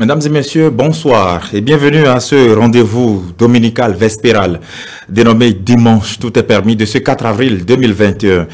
Mesdames et messieurs, bonsoir et bienvenue à ce rendez-vous dominical vespéral dénommé Dimanche, tout est permis de ce 4 avril 2021.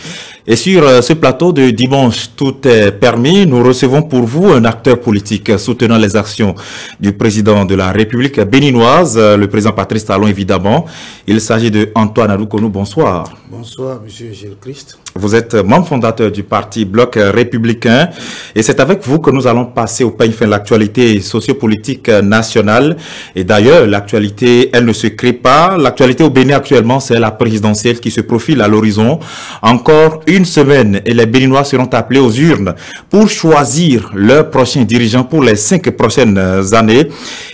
Et sur euh, ce plateau de dimanche, tout est permis. Nous recevons pour vous un acteur politique soutenant les actions du président de la République béninoise, euh, le président Patrice Talon évidemment. Il s'agit de Antoine Adoukounou. Bonsoir. Bonsoir, monsieur Gilles Christ. Vous êtes membre fondateur du parti Bloc républicain et c'est avec vous que nous allons passer au peigne fin l'actualité sociopolitique nationale. Et d'ailleurs, l'actualité, elle ne se crée pas. L'actualité au Bénin actuellement, c'est la présidentielle qui se profile à l'horizon. Encore une semaine et les Béninois seront appelés aux urnes pour choisir leur prochain dirigeant pour les cinq prochaines années.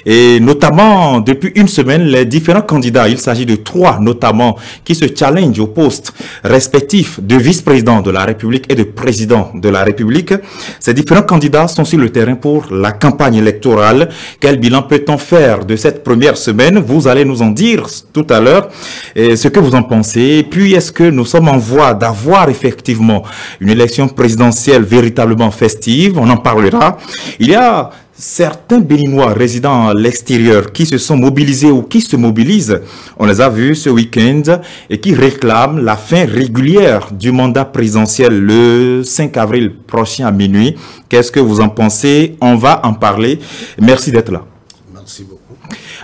Et notamment, depuis une semaine, les différents candidats, il s'agit de trois notamment, qui se challengent au poste respectif de vice-président de la République et de président de la République. Ces différents candidats sont sur le terrain pour la campagne électorale. Quel bilan peut-on faire de cette première semaine? Vous allez nous en dire tout à l'heure ce que vous en pensez. Puis, est-ce que nous sommes en voie d'avoir effectivement une élection présidentielle véritablement festive. On en parlera. Il y a certains Béninois résidant à l'extérieur qui se sont mobilisés ou qui se mobilisent, on les a vus ce week-end, et qui réclament la fin régulière du mandat présidentiel le 5 avril prochain à minuit. Qu'est-ce que vous en pensez? On va en parler. Merci d'être là. Merci beaucoup.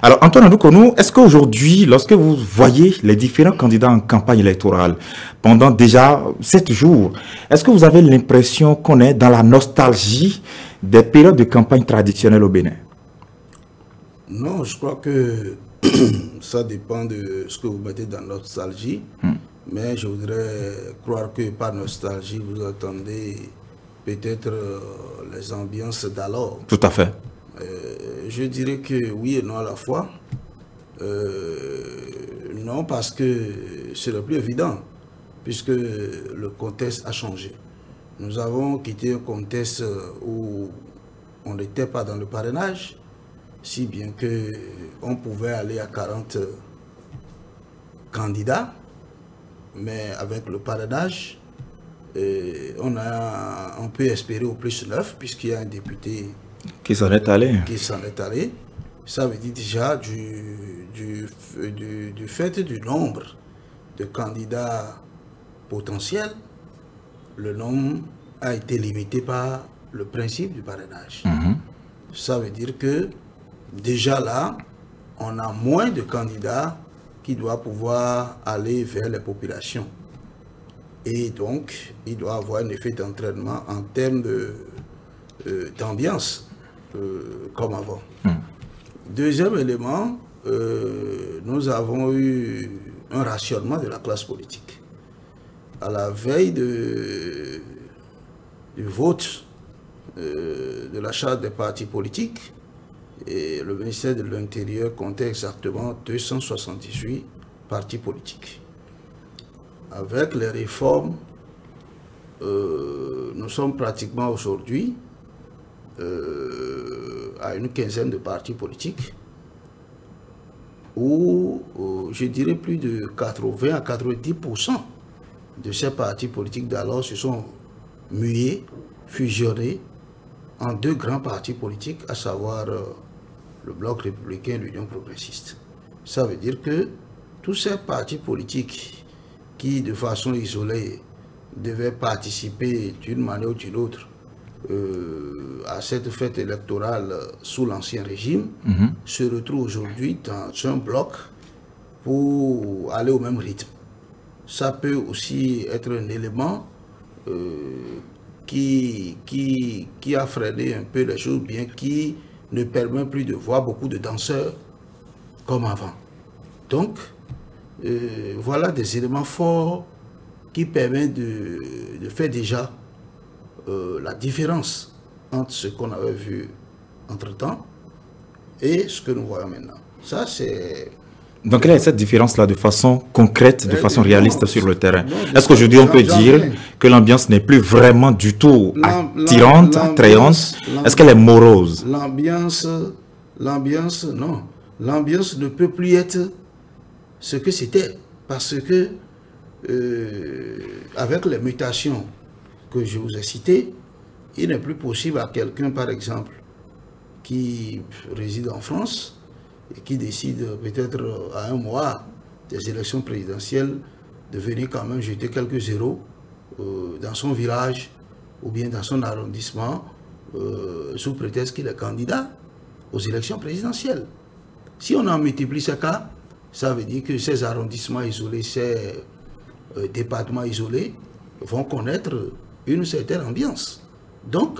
Alors, Antoine Adoukonou, est-ce qu'aujourd'hui, lorsque vous voyez les différents candidats en campagne électorale pendant déjà sept jours, est-ce que vous avez l'impression qu'on est dans la nostalgie des périodes de campagne traditionnelles au Bénin? Non, je crois que ça dépend de ce que vous mettez dans nostalgie. Hmm. Mais je voudrais croire que par nostalgie, vous entendez peut-être euh, les ambiances d'alors. Tout à fait. Euh, je dirais que oui et non à la fois. Euh, non, parce que c'est le plus évident, puisque le contexte a changé. Nous avons quitté un contexte où on n'était pas dans le parrainage, si bien que on pouvait aller à 40 candidats, mais avec le parrainage, euh, on, a, on peut espérer au plus 9, puisqu'il y a un député qui s'en est allé. Qui s'en est allé. Ça veut dire déjà du, du, du, fait du nombre de candidats potentiels, le nombre a été limité par le principe du parrainage. Mhm. Ça veut dire que déjà là, on a moins de candidats qui doivent pouvoir aller vers les populations. Et donc, il doit avoir un effet d'entraînement en termes euh, d'ambiance. Euh, comme avant. Hmm. Deuxième élément, euh, nous avons eu un rationnement de la classe politique. À la veille de, du vote euh, de la charte des partis politiques, et le ministère de l'Intérieur comptait exactement 278 partis politiques. Avec les réformes, nous sommes pratiquement aujourd'hui euh, à une quinzaine de partis politiques où euh, je dirais plus de 80 à 90% de ces partis politiques d'alors se sont mués, fusionnés en deux grands partis politiques, à savoir euh, le Bloc républicain et l'Union progressiste. Ça veut dire que tous ces partis politiques qui, de façon isolée, devaient participer d'une manière ou d'une autre euh, à cette fête électorale sous l'Ancien Régime mhm. se retrouve aujourd'hui dans un bloc pour aller au même rythme. Ça peut aussi être un élément euh, qui, qui, qui a freiné un peu les choses, bien qui ne permet plus de voir beaucoup de danseurs comme avant. Donc, euh, voilà des éléments forts qui permettent de, de faire déjà euh, la différence entre ce qu'on avait vu entre-temps et ce que nous voyons maintenant. Ça, c'est... Donc, quelle est cette différence-là de façon concrète, de façon réaliste sur le terrain Est-ce qu'aujourd'hui, on peut dire que l'ambiance n'est plus vraiment du tout attirante, attrayante? Est-ce qu'elle est morose? L'ambiance, l'ambiance, non. L'ambiance ne peut plus être ce que c'était. Parce que, euh, avec les mutations que je vous ai cité, il n'est plus possible à quelqu'un, par exemple, qui réside en France et qui décide peut-être à un mois des élections présidentielles de venir quand même jeter quelques zéros euh, dans son village ou bien dans son arrondissement euh, sous prétexte qu'il est candidat aux élections présidentielles. Si on en multiplie ces cas, ça veut dire que ces arrondissements isolés, ces euh, départements isolés vont connaître une certaine ambiance. Donc,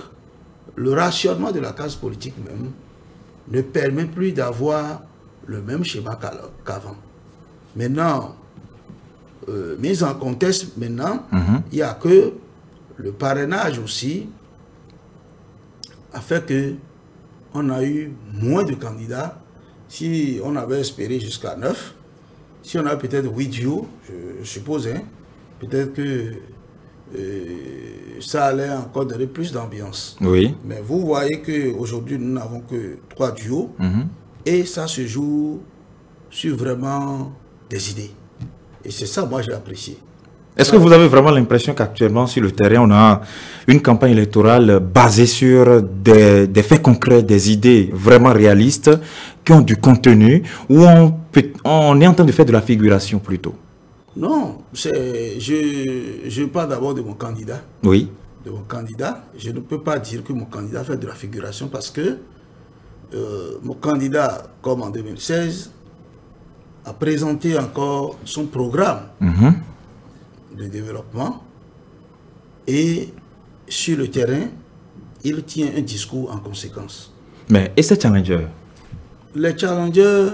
le rationnement de la case politique même ne permet plus d'avoir le même schéma qu'avant. Maintenant, euh, mise en contexte maintenant, Mhm. il n'y a que le parrainage aussi a fait que on a eu moins de candidats. Si on avait espéré jusqu'à 9, si on a peut-être 8 duos, je, je suppose, hein, peut-être que euh, ça allait encore donner plus d'ambiance. Oui. Mais vous voyez qu'aujourd'hui, nous n'avons que 3 duos Mhm. et ça se joue sur vraiment des idées. Et c'est ça, moi, j'ai apprécié. Est-ce que vous avez vraiment l'impression qu'actuellement sur le terrain, on a une campagne électorale basée sur des, des faits concrets, des idées vraiment réalistes, qui ont du contenu, ou on, peut- on est en train de faire de la figuration plutôt? Non, je, je parle d'abord de mon candidat. Oui. De mon candidat. Je ne peux pas dire que mon candidat fait de la figuration parce que euh, mon candidat, comme en 2016, a présenté encore son programme Mhm. de développement et sur le terrain, il tient un discours en conséquence. Mais, et ces challengers Les challengers,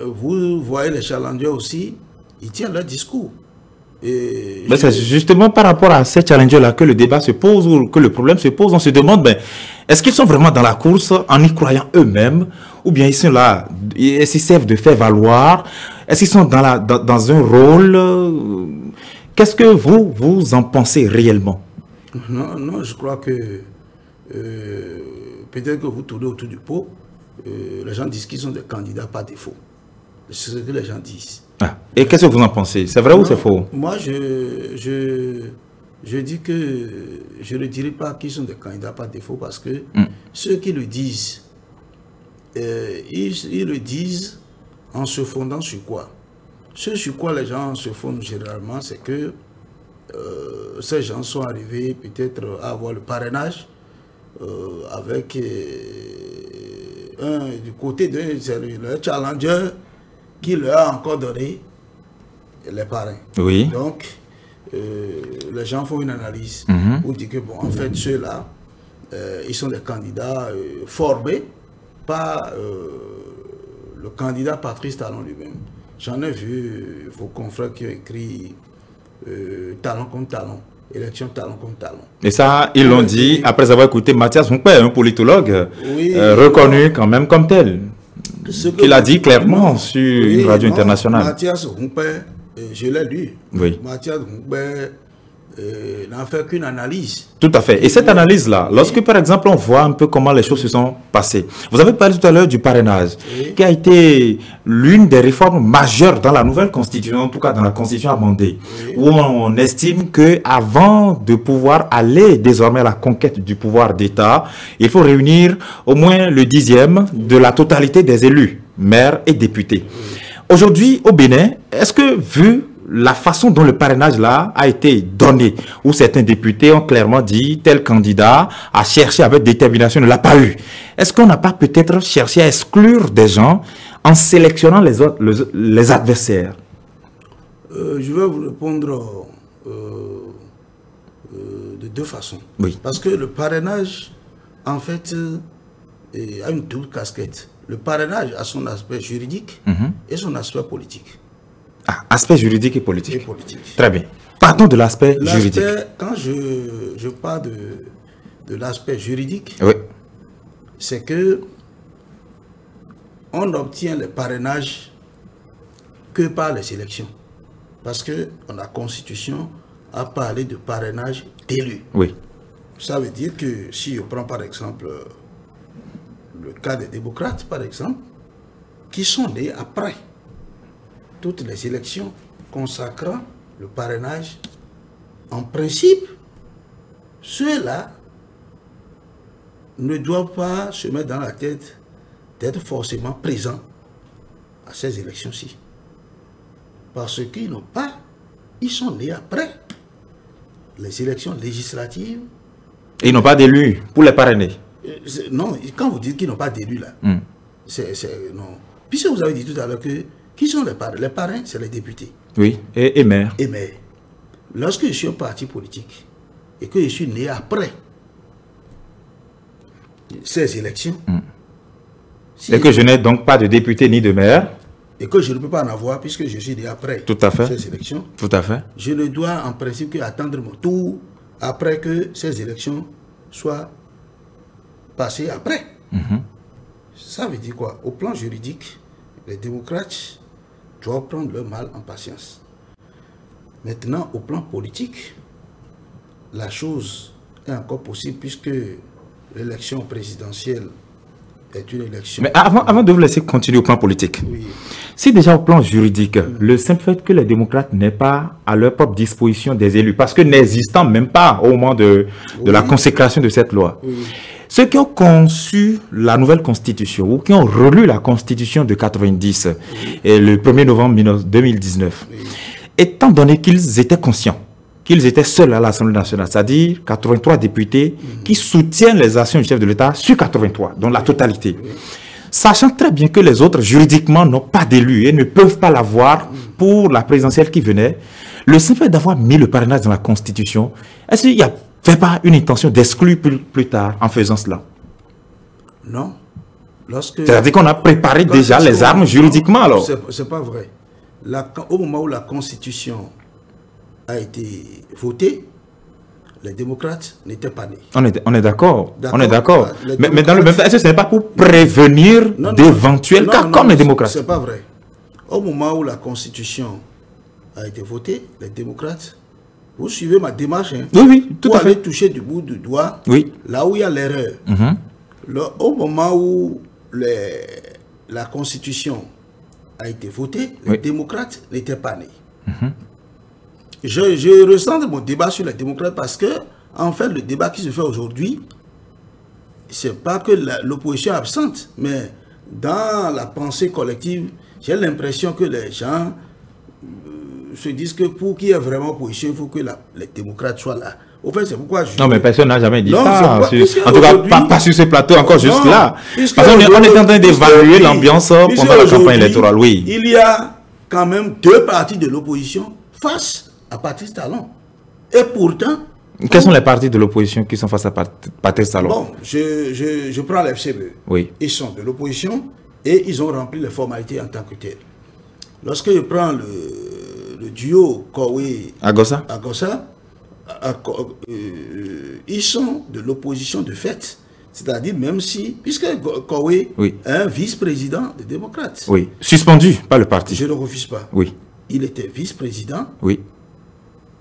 vous voyez les challengers aussi, ils tiennent leur discours. Et Mais je- c'est justement par rapport à ces challengers-là que le débat se pose ou que le problème se pose. On se demande, ben, est-ce qu'ils sont vraiment dans la course en y croyant eux-mêmes? Ou bien ils sont là, qu'ils servent de faire valoir? Est-ce qu'ils sont dans, la, dans, dans un rôle? Qu'est-ce que vous, vous en pensez réellement? Non, non, je crois que euh, peut-être que vous tournez autour du pot. euh, les gens disent qu'ils sont des candidats par défaut. C'est ce que les gens disent. Ah, Et qu'est-ce que vous en pensez? C'est vrai ou c'est faux? Moi, je, je, je dis que je ne dirais pas qu'ils sont des candidats par défaut parce que Mm. ceux qui le disent, euh, ils, ils le disent en se fondant sur quoi? Ce sur quoi les gens se fondent généralement, c'est que euh, ces gens sont arrivés peut-être à avoir le parrainage euh, avec un, du côté de le challenger qui leur a encore donné les parrains. Oui. Donc, euh, les gens font une analyse Mhm. pour dire que, bon, en fait, ceux-là, euh, ils sont des candidats euh, formés par le candidat Patrice Talon lui-même. J'en ai vu vos confrères qui ont écrit talon contre talon, élection talon contre talon. Et ça, ils l'ont dit après avoir écouté Mathias Moukpe, un politologue Oui. euh, reconnu quand même comme tel. Ce Qu'il a dit clairement sur Oui, une radio non, internationale. Mathias Rumpe, euh, je l'ai lu. Oui. Mathias Rumpe euh, n'a fait qu'une analyse. Tout à fait. Et cette analyse-là, lorsque par exemple on voit un peu comment les choses se sont passées, vous avez parlé tout à l'heure du parrainage, qui a été l'une des réformes majeures dans la nouvelle constitution, en tout cas dans la constitution amendée, où on estime que avant de pouvoir aller désormais à la conquête du pouvoir d'État, il faut réunir au moins le dixième de la totalité des élus, maires et députés. Aujourd'hui, au Bénin, est-ce que vu la façon dont le parrainage là a été donné, où certains députés ont clairement dit tel candidat a cherché avec détermination, ne l'a pas eu. Est-ce qu'on n'a pas peut-être cherché à exclure des gens en sélectionnant les autres, les, les adversaires? Euh, je vais vous répondre euh, euh, de deux façons. Oui. Parce que le parrainage, en fait, a une double casquette. Le parrainage a son aspect juridique et son aspect politique. Ah, Aspect juridique et Et politique. Très bien. Partons de l'aspect juridique. Quand je, je parle de, de l'aspect juridique, Oui. c'est que on obtient le parrainage que par les élections. Parce que la Constitution a parlé de parrainage d'élus. Oui. Ça veut dire que si je prends par exemple euh, le cas des démocrates, par exemple, qui sont nés après toutes les élections consacrant le parrainage, en principe, ceux-là ne doivent pas se mettre dans la tête d'être forcément présents à ces élections-ci. Parce qu'ils n'ont pas, ils sont nés après les élections législatives. Et ils n'ont pas d'élus pour les parrainer euh, Non, quand vous dites qu'ils n'ont pas d'élus là, hmm. c'est non. Puisque vous avez dit tout à l'heure que qui sont les parrains Les parrains, c'est les députés. Oui, et, et maires. Et maires. Lorsque je suis un parti politique et que je suis né après ces élections, hmm. et que je n'ai donc pas de député ni de maire, et que je ne peux pas en avoir puisque je suis né après Tout à fait. ces élections, Tout à fait. je ne dois en principe qu'attendre mon tour après que ces élections soient passées après. Mhm. Ça veut dire quoi? Au plan juridique, les démocrates doivent prendre leur mal en patience. Maintenant, au plan politique, la chose est encore possible puisque l'élection présidentielle est une élection. Mais avant, avant de vous laisser continuer au plan politique, si déjà au plan juridique, le simple fait que les démocrates n'aient pas à leur propre disposition des élus, parce que n'existant même pas au moment de, de la consécration de cette loi, ceux qui ont conçu la nouvelle constitution ou qui ont relu la constitution de 90 et le 1er novembre 2019, étant donné qu'ils étaient conscients qu'ils étaient seuls à l'Assemblée nationale, c'est-à-dire 83 députés qui soutiennent les actions du chef de l'État sur 83, dans la totalité. Sachant très bien que les autres, juridiquement, n'ont pas d'élus et ne peuvent pas l'avoir pour la présidentielle qui venait, le simple fait d'avoir mis le parrainage dans la Constitution, est-ce qu'il n'y pas une intention d'exclure plus, tard en faisant cela Non. C'est-à-dire qu'on a préparé déjà les armes juridiquement alors? C'est pas vrai au moment où la Constitution a été votée, les démocrates n'étaient pas nés. On est, on est d'accord. On est d'accord. Mais, dans le même temps, est-ce que ce n'est pas pour prévenir d'éventuels cas comme les démocrates? Ce n'est pas vrai. Au moment où la Constitution a été votée, les démocrates, vous suivez ma démarche, hein, oui, oui, tout à fait. toucher du bout du doigt oui. là où il y a l'erreur. Mhm. Au moment où les, la Constitution a été voté, les démocrates n'étaient pas nés. Mhm. Je, je ressens mon débat sur les démocrates parce que, en fait, le débat qui se fait aujourd'hui, c'est pas que l'opposition est absente, mais dans la pensée collective, j'ai l'impression que les gens se disent que pour qu'il y ait vraiment opposition, il faut que les démocrates soient là. Au fait, c'est pourquoi je... Non, mais personne n'a jamais dit ça. en tout cas, pas, sur ce plateau, encore juste là. Parce qu'on est, on est en train d'évaluer l'ambiance pendant la campagne électorale, oui. Il y a quand même deux partis de l'opposition face à Patrice Talon. Et pourtant... Quels sont les partis de l'opposition qui sont face à Patrice Talon? Bon, je, je, je prends l'FCB. Oui. Ils sont de l'opposition et ils ont rempli les formalités en tant que tels. Lorsque je prends le, le duo Kowe-Agossa, euh, ils sont de l'opposition de fait. C'est-à-dire, même si, puisque Kowe est un vice-président des démocrates. Oui, suspendu par le parti. Je ne refuse pas. Oui. Il était vice-président. Oui.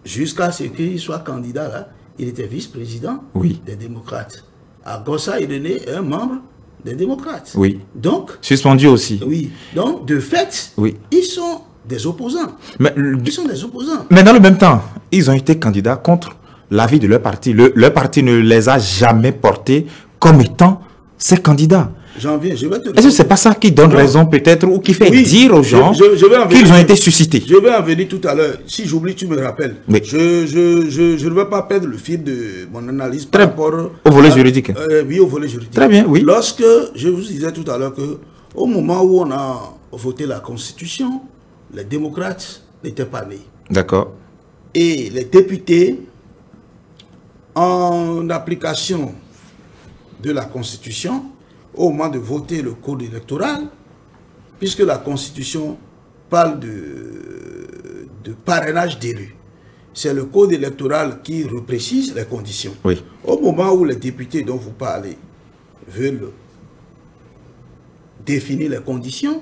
Jusqu'à ce qu'il soit candidat là, il était vice-président oui. des démocrates. À Gossa, il est né un membre des démocrates. Oui. Donc. Suspendu aussi. Oui. Donc, de fait, oui. ils sont des opposants. Mais, ils sont des opposants. Mais dans le même temps, ils ont été candidats contre l'avis de leur parti. Le, leur parti ne les a jamais portés comme étant ses candidats. J'en viens, je vais te Est-ce que c'est pas ça qui donne raison peut-être ou qui fait dire aux gens qu'ils ont été suscités? Je vais en venir tout à l'heure. Si j'oublie, tu me rappelles. Je, je, je, je, ne vais pas perdre le fil de mon analyse par rapport au volet juridique. Euh, oui, au volet juridique. Très bien, oui. Lorsque je vous disais tout à l'heure que au moment où on a voté la Constitution, les démocrates n'étaient pas nés. D'accord. Et les députés, en application de la Constitution, au moment de voter le code électoral, puisque la Constitution parle de, de parrainage d'élus. C'est le code électoral qui reprécise les conditions. Oui. Au moment où les députés dont vous parlez veulent définir les conditions,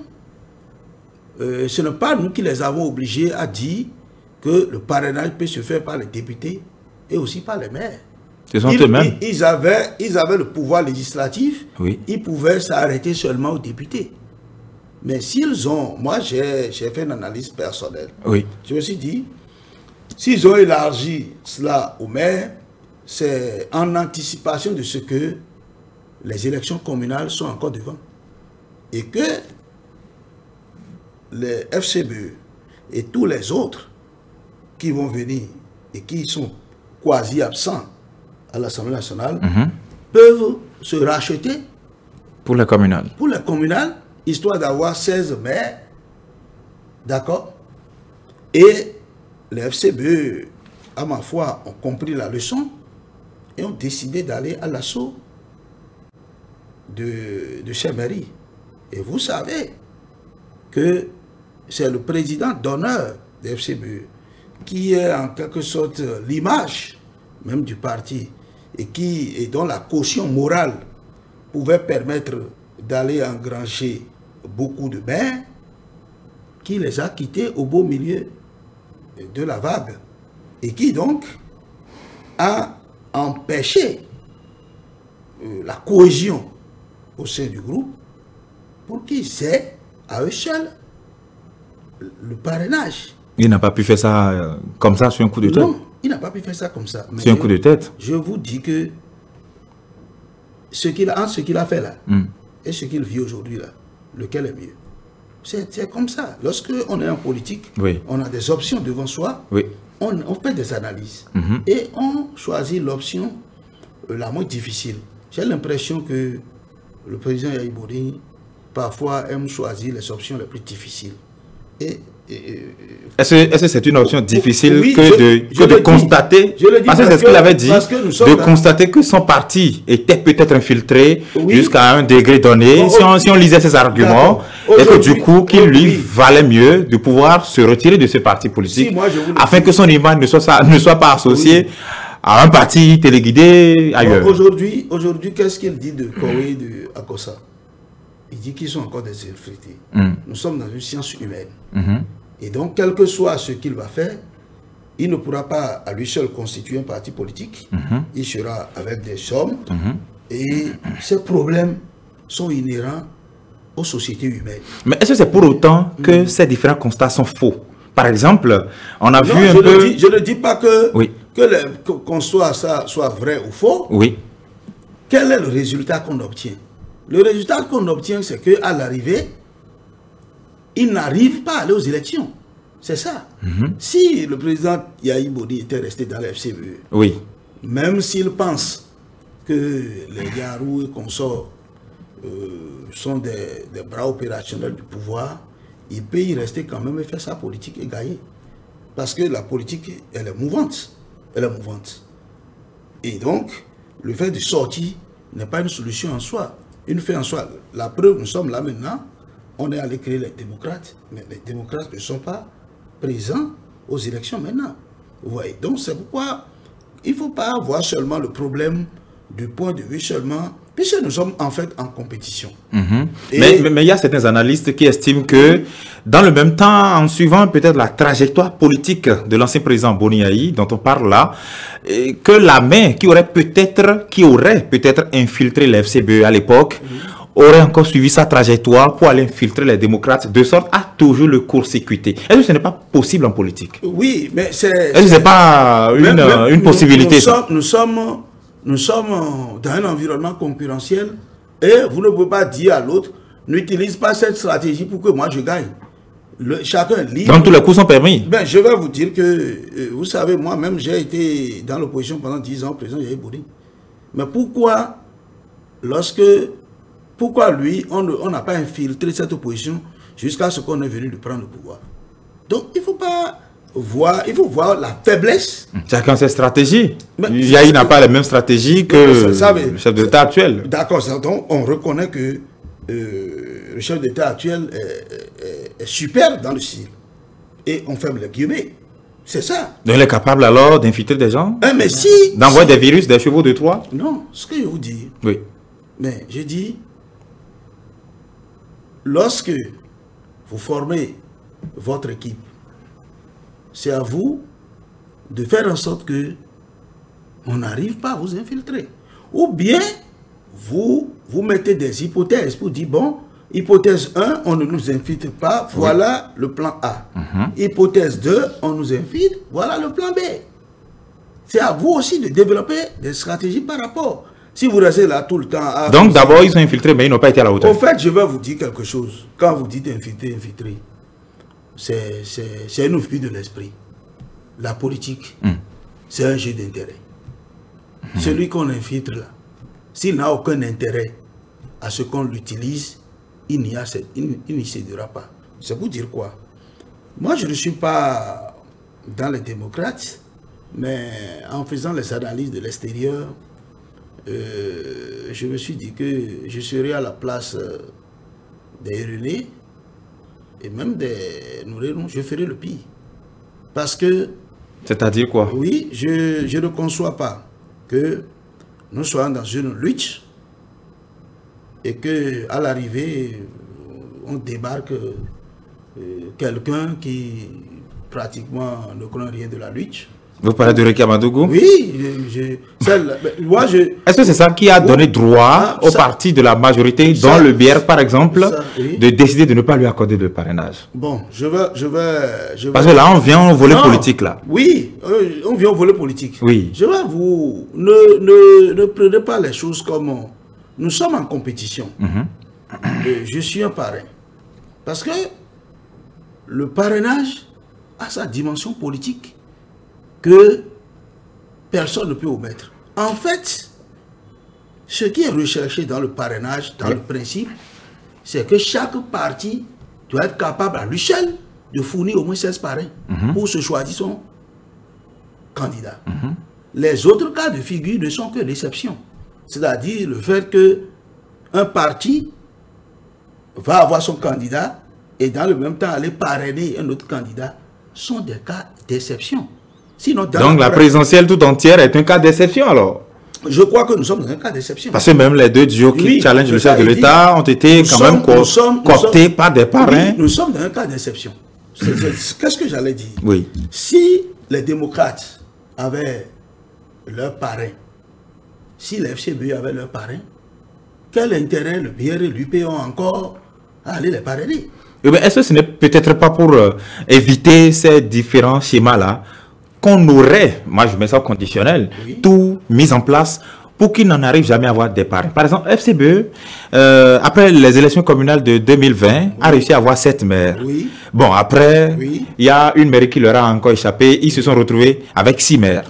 euh, ce n'est pas nous qui les avons obligés à dire que le parrainage peut se faire par les députés et aussi par les maires. Ce sont eux-mêmes. Ils, avaient, ils avaient le pouvoir législatif, oui. ils pouvaient s'arrêter seulement aux députés. Mais s'ils ont, moi j'ai fait une analyse personnelle. Oui. Je me suis dit, s'ils ont élargi cela aux maires, c'est en anticipation de ce que les élections communales sont encore devant. Et que les FCBE et tous les autres qui vont venir et qui sont quasi absents à l'Assemblée nationale Mhm. peuvent se racheter Pour les communales. pour les communales, histoire d'avoir 16 maires, d'accord? Et les FCBE, à ma foi, ont compris la leçon et ont décidé d'aller à l'assaut de, de ces mairies. Et vous savez que c'est le président d'honneur des FCBE qui est en quelque sorte l'image même du parti et qui et dont la caution morale pouvait permettre d'aller engranger beaucoup de bains, qui les a quittés au beau milieu de la vague et qui donc a empêché euh, la cohésion au sein du groupe pour qu'ils aient à eux seuls le parrainage. Il n'a pas pu faire ça euh, comme ça sur un coup de tête. Non, il n'a pas pu faire ça comme ça. Sur un coup de tête. je vous dis que ce qu'il a, ce qu'il a fait là Hmm. et ce qu'il vit aujourd'hui là, lequel est mieux? C'est comme ça. Lorsque on est en politique, Oui. on a des options devant soi, Oui. on, on fait des analyses Mhm. et on choisit l'option euh, la moins difficile. J'ai l'impression que le président Yahibouri parfois aime choisir les options les plus difficiles. Et, et- et- Est-ce est-ce que c'est une option difficile Oui, que je- de, je que de constater? Je le dis Parce que c'est ce qu'il avait dit, que de dans- constater que son parti était peut-être infiltré Oui. jusqu'à un degré donné, Bon, si, on, si on lisait ses arguments, et que du coup, qu'il lui valait mieux de pouvoir se retirer de ce parti politique, Si, moi, afin que son image ne soit, ne soit pas associée à un parti téléguidé ailleurs. Bon, Aujourd'hui, aujourd'hui qu'est-ce qu'il dit de Corée de Akosa Il dit qu'ils sont encore des infiltrés. Mm. Nous sommes dans une science humaine. Mhm. Et donc, quel que soit ce qu'il va faire, il ne pourra pas à lui seul constituer un parti politique. Mhm. Il sera avec des sommes. Et ces problèmes sont inhérents aux sociétés humaines. Mais est-ce que c'est pour autant que ces différents constats sont faux? Par exemple, on a Non, vu un je peu... ne dis, je ne dis pas que, Oui. que- qu'on soit ça soit vrai ou faux. Oui. Quel est le résultat qu'on obtient? Le résultat qu'on obtient, c'est qu'à l'arrivée, il n'arrive pas à aller aux élections. C'est ça. Si le président Yahi Bodi était resté dans la FCBE, Oui. même s'il pense que les Yarou et consorts euh, sont des, des bras opérationnels du pouvoir, il peut y rester quand même et faire sa politique et gagner. Parce que la politique, elle est mouvante. Elle est mouvante. Et donc, le fait de sortir n'est pas une solution en soi. Une fait en soi. La preuve, nous sommes là maintenant. On est allé créer les démocrates. Mais les démocrates ne sont pas présents aux élections maintenant. Vous voyez. Donc, c'est pourquoi il ne faut pas voir seulement le problème du point de vue seulement, puisque nous sommes en fait en compétition. Mhm. Mais, mais- mais il y a certains analystes qui estiment que, dans le même temps, en suivant peut-être la trajectoire politique de l'ancien président Boniaï, dont on parle là, que la main qui aurait peut-être, qui aurait peut-être infiltré le FCBE à l'époque, aurait encore suivi sa trajectoire pour aller infiltrer les démocrates, de sorte à toujours le court-circuiter. Est-ce que ce n'est pas possible en politique? Oui, mais c'est... Est-ce que ce n'est pas une, Même- même une nous- possibilité Nous, ça? sommes, nous, sommes, nous sommes dans un environnement concurrentiel et vous ne pouvez pas dire à l'autre, n'utilise pas cette stratégie pour que moi je gagne. Le- chacun libre. Donc tous les coups sont permis. Ben, je vais vous dire que, euh, vous savez, moi-même, j'ai été dans l'opposition pendant 10 ans, président Yahi Bouri. Mais pourquoi, lorsque, pourquoi lui, on ne- on n'a pas infiltré cette opposition jusqu'à ce qu'on est venu de prendre le pouvoir? Donc, il ne faut pas voir, il faut voir la faiblesse. Chacun ses stratégies. Yahi n'a pas les mêmes stratégies que ça- mais- le chef de l'État actuel. D'accord, donc on reconnaît que euh, le chef d'État actuel est, est- est super dans le style. Et on ferme les guillemets. C'est ça. Donc il est capable alors d'infiltrer des gens? Hein, mais si... D'envoyer des virus, des chevaux de Troie? Non, ce que je vous dis, Oui. mais je dis, lorsque vous formez votre équipe, c'est à vous de faire en sorte que on n'arrive pas à vous infiltrer. Ou bien, vous, vous mettez des hypothèses pour dire, bon, hypothèse 1, on ne nous infiltre pas, voilà le plan A. Hypothèse 2, on nous infiltre, voilà le plan B. C'est à vous aussi de développer des stratégies par rapport. Si vous restez là tout le temps... Donc d'abord, ils sont infiltrés, mais ils n'ont pas été à la hauteur. En fait, je vais vous dire quelque chose. Quand vous dites infiltré, infiltré, c'est une oubli de l'esprit. La politique, hmm. c'est un jeu d'intérêt. Celui qu'on infiltre là, s'il n'a aucun intérêt à ce qu'on l'utilise, il n'y cédera pas. C'est pour dire quoi? Moi, je ne suis pas dans les démocrates, mais en faisant les analyses de l'extérieur, euh, je me suis dit que je serais à la place euh, des René et même des Nourénon, je ferai le pire. Parce que... C'est-à-dire quoi? Oui, je, je, ne conçois pas que nous soyons dans une lutte et que à l'arrivée, on débarque euh, quelqu'un qui pratiquement ne connaît rien de la lutte vous parlez de Rekia Oui, moi je... Est-ce que c'est ça qui a donné droit ah, au parti de la majorité, dans le BR par exemple, de décider de ne pas lui accorder de parrainage? Bon, je vais... Je vais, je Parce que là, on vient au volet politique, là. Oui, euh, on vient au volet politique. Oui. Je vais vous... Ne, ne, ne prenez pas les choses comme... Nous sommes en compétition. Mhm. Je suis un parrain. Parce que le parrainage a sa dimension politique que personne ne peut omettre. En fait, ce qui est recherché dans le parrainage, dans le principe, c'est que chaque parti doit être capable à lui seul de fournir au moins 16 parrains mhm. pour se choisir son candidat. Mhm. Les autres cas de figure ne sont que l'exception. C'est-à-dire le fait que un parti va avoir son candidat et dans le même temps aller parrainer un autre candidat sont des cas d'exception. Donc la présidentielle tout entière est un cas d'exception alors je crois que nous sommes dans un cas d'exception. Parce que même les deux duos qui challengent le chef de l'État ont été quand même cooptés par des parrains. nous sommes dans un cas d'exception. Qu'est-ce que j'allais dire? Oui. Si les démocrates avaient leur parrain, si les FCB avaient leur parrain, quel intérêt le BR et l'UP ont encore à aller les parrainer? Est-ce que ce n'est peut-être pas pour euh, éviter ces différents schémas-là? Qu'on aurait, moi je mets ça conditionnel, tout mis en place pour qu'il n'en arrive jamais à avoir des parrains. Par exemple, FCBE, euh, après les élections communales de 2020, a réussi à avoir sept maires. Bon, après, il y a une mairie qui leur a encore échappé. Ils se sont retrouvés avec six maires.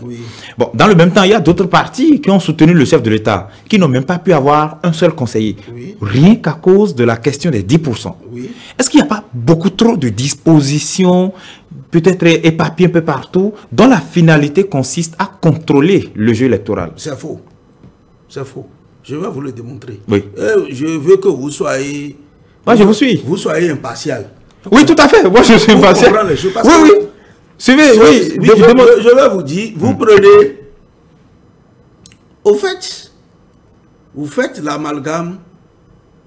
Bon, dans le même temps, il y a d'autres partis qui ont soutenu le chef de l'État, qui n'ont même pas pu avoir un seul conseiller. Rien qu'à cause de la question des 10%. Est-ce qu'il n'y a pas beaucoup trop de dispositions peut-être éparpillées un peu partout, dont la finalité consiste à contrôler le jeu électoral C'est faux. C'est faux. Je vais vous le démontrer. Oui. Euh, je veux que vous soyez... Moi, je vous suis. Vous soyez impartial. Oui, tout à fait. Moi, je suis impartial. oui, oui. Suivez, oui. je, vais vous dire, vous hmm. prenez... Au fait, vous faites l'amalgame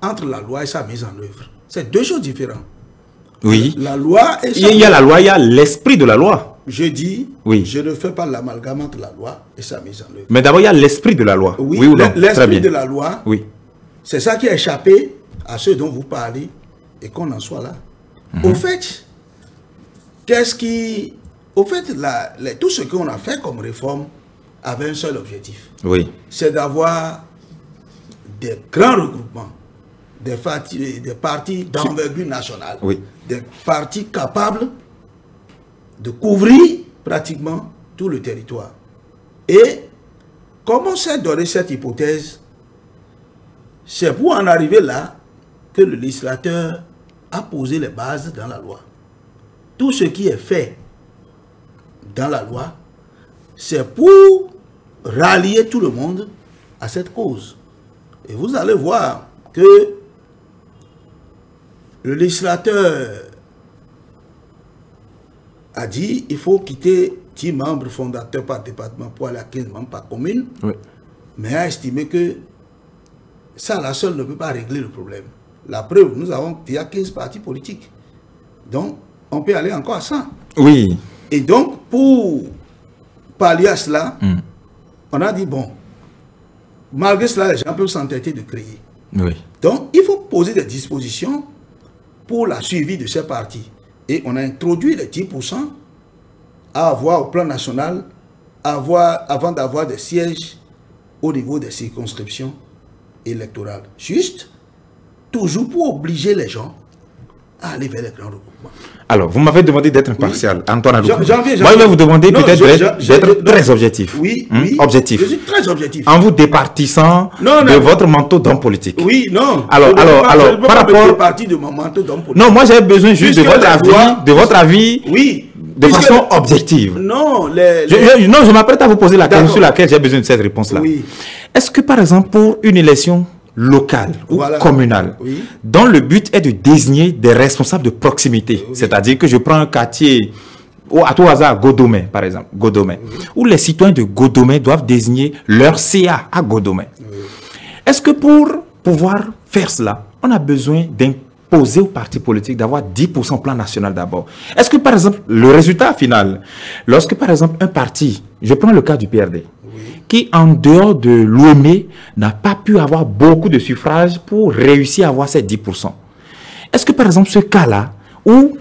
entre la loi et sa mise en œuvre. C'est deux choses différentes. Oui. La loi et Il y a la loi, il y a l'esprit de la loi. Je dis, oui. je ne fais pas l'amalgame entre la loi et sa mise en œuvre. Mais d'abord, il y a l'esprit de la loi. Oui, ou non? L'esprit de la loi, oui. c'est ça qui a échappé à ceux dont vous parlez et qu'on en soit là. Mhm. Au fait, qu'est-ce qui... Au fait, la, tout ce qu'on a fait comme réforme avait un seul objectif. Oui. C'est d'avoir des grands regroupements, des partis, des partis d'envergure nationale. Oui des partis capables de couvrir pratiquement tout le territoire. Et comment s'est donné cette hypothèse? C'est pour en arriver là que le législateur a posé les bases dans la loi. Tout ce qui est fait dans la loi, c'est pour rallier tout le monde à cette cause. Et vous allez voir que le législateur a dit il faut quitter 10 membres fondateurs par département pour aller à 15 membres par commune, mais a estimé que ça, la seule, ne peut pas régler le problème. La preuve, nous avons a 15 partis politiques. Donc, on peut aller encore à 100. Oui. Et donc, pour pallier à cela, hmm. on a dit, bon, malgré cela, les gens peuvent s'entêter de créer. Oui. Donc, il faut poser des dispositions pour la suivi de ces partis. Et on a introduit les 10% à avoir au plan national avant d'avoir des sièges au niveau des circonscriptions électorales. Juste, toujours pour obliger les gens à aller vers les grands regroupements. Alors, vous m'avez demandé d'être impartial, Antoine viens, j'en Moi, je vais vous demander peut-être d'être très objectif. Oui, Hmm? oui. Objectif. Je suis très objectif. En vous départissant Non, de votre manteau d'homme politique. Oui, non. Alors, alors, pas- alors, par rapport- départir de mon manteau d'homme politique. Non, moi, j'ai besoin juste de votre avis, de votre avis, Oui. de Puisque- façon objective. Non, les. Je, les- je- non, je m'apprête à vous poser la question sur laquelle j'ai besoin de cette réponse-là. Oui. Est-ce que, par exemple, pour une élection locale ou Voilà. communale, Oui. dont le but est de désigner des responsables de proximité, c'est-à-dire que je prends un quartier au- à tout hasard, Godomé, par exemple, Godomé, où les citoyens de Godomé doivent désigner leur CA à Godomé. Est-ce que pour pouvoir faire cela, on a besoin d'imposer aux partis politiques d'avoir 10% au plan national d'abord? Est-ce que par exemple, le résultat final, lorsque par exemple un parti, je prends le cas du PRD, qui en dehors de l'OME n'a pas pu avoir beaucoup de suffrages pour réussir à avoir ces 10%. Est-ce que par exemple ce cas-là, où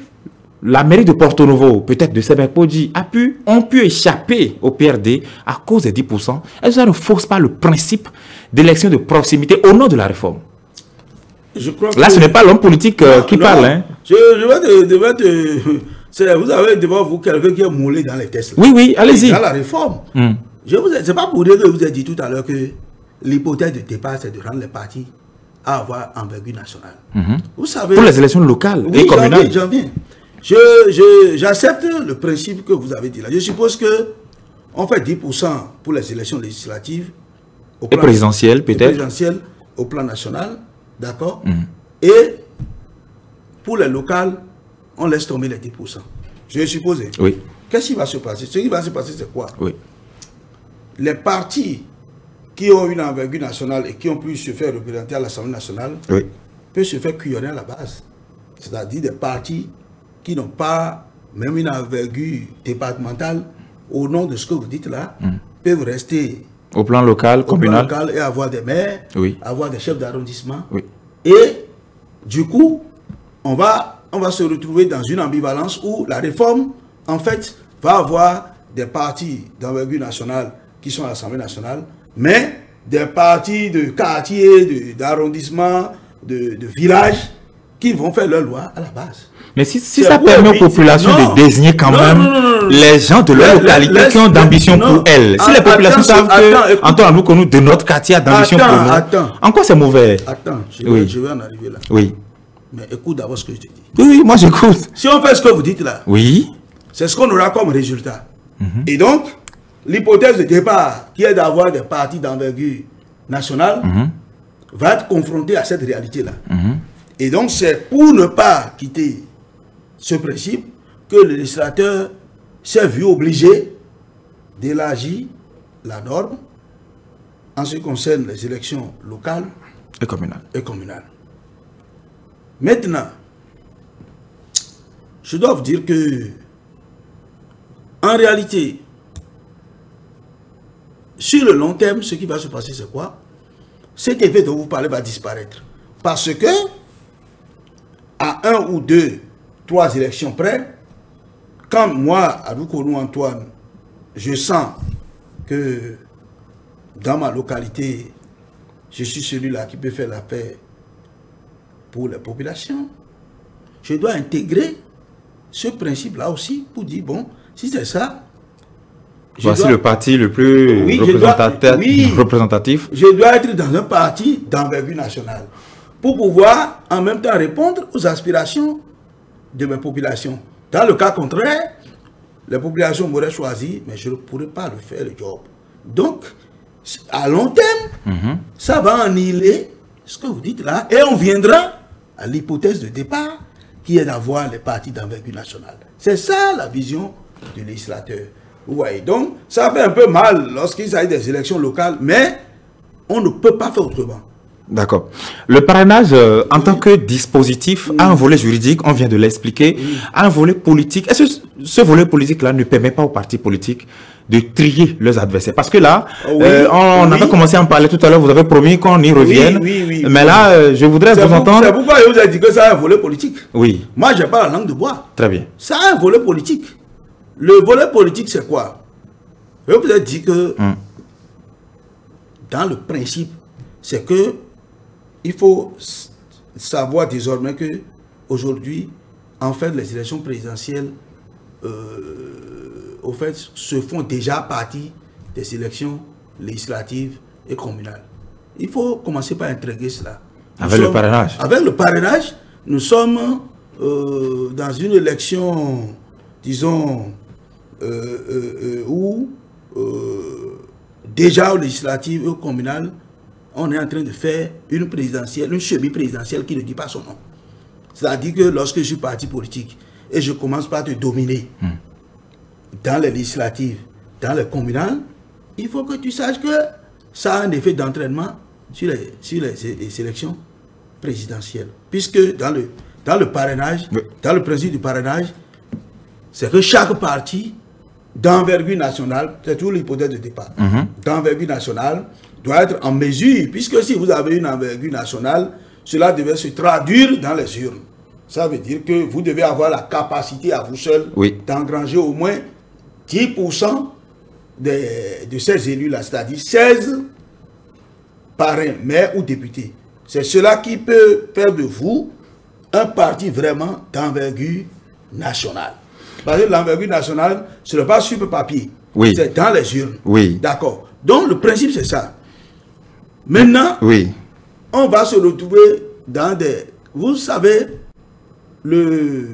la mairie de Porto Novo, peut-être de Sebekpoji, a pu, ont pu échapper au PRD à cause des 10%, est-ce que ça ne fausse pas le principe d'élection de proximité au nom de la réforme? Je crois Là, que- ce n'est pas l'homme politique euh, qui Non, parle. Hein. Je, je vais te, je vais te- c'est- vous avez devant vous quelqu'un qui est moulé dans les tests. là. Oui, oui, allez-y. Dans la réforme. Hmm. Je vous c'est pas pour dire que je vous ai dit tout à l'heure que l'hypothèse de départ, c'est de rendre les partis à avoir envergure nationale. Vous savez. Mhm. Pour les élections locales Oui, et communales. j'en viens. Je, je- j'accepte le principe que vous avez dit là. Je suppose que on fait 10% pour les élections législatives. au Et présidentielles, peut-être. Mhm. présidentielles au plan national, d'accord Et pour les locales, on laisse tomber les 10%. Je suppose. Oui, Qu'est-ce qui va se passer? Ce qui va se passer, c'est quoi? Oui. Les partis qui ont une envergure nationale et qui ont pu se faire représenter à l'Assemblée nationale oui. peut se faire cuillonner à la base. C'est-à-dire des partis qui n'ont pas même une envergure départementale au nom de ce que vous dites là, peuvent rester Au plan local, au plan communal. local et avoir des maires, Oui. avoir des chefs d'arrondissement. Oui. Et du coup, on va, on va se retrouver dans une ambivalence où la réforme, en fait, va avoir des partis d'envergure nationale qui sont à l'Assemblée nationale, mais des partis de quartier, de- d'arrondissement, de, de village qui vont faire leur loi à la base. Mais si, si ça permet aux populations non. de désigner quand Non, même non, les gens de leur localité qui ont d'ambition pour elles. Si les populations savent que. Antoine Aloukonou de notre quartier a d'ambition pour nous, attends. en quoi c'est mauvais? Attends, je, Oui. vais, je vais en arriver là. Oui. Mais écoute d'abord ce que je te dis. Oui, oui, moi j'écoute. Si on fait ce que vous dites là, Oui. c'est ce qu'on aura comme résultat. Et donc, l'hypothèse de départ, qui est d'avoir des partis d'envergure nationale, va être confrontée à cette réalité-là. Et donc, c'est pour ne pas quitter ce principe que le législateur s'est vu obligé d'élargir la norme en ce qui concerne les élections locales Et communal. et communales. Maintenant, je dois vous dire que, en réalité, sur le long terme, ce qui va se passer, c'est quoi? Cet effet dont vous parlez va disparaître. Parce que, à un ou deux, trois élections près, quand moi, Adoukonou Antoine, je sens que dans ma localité, je suis celui-là qui peut faire la paix pour les populations. Je dois intégrer ce principe-là aussi pour dire, bon, si c'est ça, Voici dois- le parti le plus Oui, je dois- représentatif, oui. représentatif. je dois être dans un parti d'envergure nationale pour pouvoir en même temps répondre aux aspirations de mes populations. Dans le cas contraire, les populations m'auraient choisi, mais je ne pourrais pas le faire le job. Donc, à long terme, ça va annihiler ce que vous dites là, et on viendra à l'hypothèse de départ qui est d'avoir les partis d'envergure nationale. C'est ça la vision du législateur. Vous voyez, donc ça fait un peu mal lorsqu'il s'agit des élections locales, mais on ne peut pas faire autrement. D'accord. Le parrainage, euh, en tant que dispositif, a un volet juridique, on vient de l'expliquer, a un volet politique. Est-ce que ce- volet politique-là ne permet pas aux partis politiques de trier leurs adversaires? Parce que là, Oui, euh, on, avait commencé à en parler tout à l'heure, vous avez promis qu'on y revienne. oui, oui, Mais oui. là, euh, je voudrais vous entendre. c'est pourquoi je vous ai dit que ça a un volet politique. Oui, Moi, je n'ai pas la langue de bois. très bien. Ça a un volet politique. Le volet politique, c'est quoi? Je vous ai dit que Hum. dans le principe, c'est que il faut savoir désormais que aujourd'hui, en fait, les élections présidentielles, euh, au fait, se font déjà partie des élections législatives et communales. Il faut commencer par intégrer cela. avec le parrainage Avec le parrainage, nous sommes euh, dans une élection, disons, où déjà aux législatives et aux communales, on est en train de faire une présidentielle, une chemise présidentielle qui ne dit pas son nom. C'est-à-dire que lorsque je suis parti politique et je commence par te dominer hmm. dans les législatives, dans les communales, il faut que tu saches que ça a un effet d'entraînement sur les, sur les, élections présidentielles. Puisque dans le, dans le parrainage, dans le principe du parrainage, c'est que chaque parti d'envergure nationale, c'est toujours l'hypothèse de départ, hmm. d'envergure nationale, doit être en mesure, puisque si vous avez une envergure nationale, cela devait se traduire dans les urnes. Ça veut dire que vous devez avoir la capacité à vous seul d'engranger au moins 10% de, de, ces élus-là, c'est-à-dire 16 parrains, maires ou députés. C'est cela qui peut faire de vous un parti vraiment d'envergure nationale. Parce que l'envergure nationale, ce n'est pas sur le papier. C'est dans les urnes. Oui. D'accord. Donc le principe, c'est ça. Maintenant, oui. on va se retrouver dans des... Vous savez, le...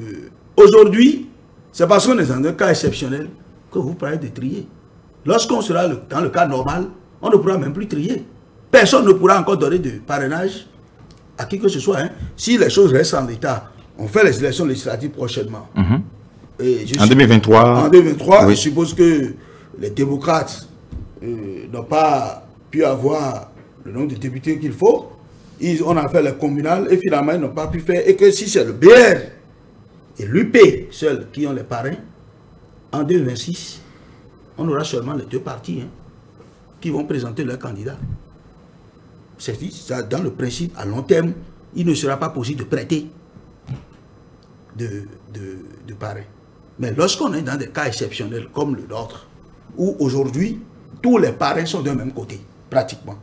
aujourd'hui, c'est parce qu'on est dans un cas exceptionnel que vous parlez de trier. Lorsqu'on sera dans le cas normal, on ne pourra même plus trier. Personne ne pourra encore donner de parrainage à qui que ce soit. Hein. Si les choses restent en état, on fait les élections législatives prochainement. En 2023 En 2023, je suppose que les démocrates euh, n'ont pas pu avoir le nombre de députés qu'il faut. Ils, on a fait les communales et finalement ils n'ont pas pu faire. Et que si c'est le BR et l'UP seuls qui ont les parrains, en 2026, on aura seulement les deux partis hein, qui vont présenter leurs candidats. C'est dans le principe, à long terme, il ne sera pas possible de prêter de, de, de parrain. Mais lorsqu'on est dans des cas exceptionnels comme le nôtre, où aujourd'hui, tous les parrains sont d'un même côté, pratiquement.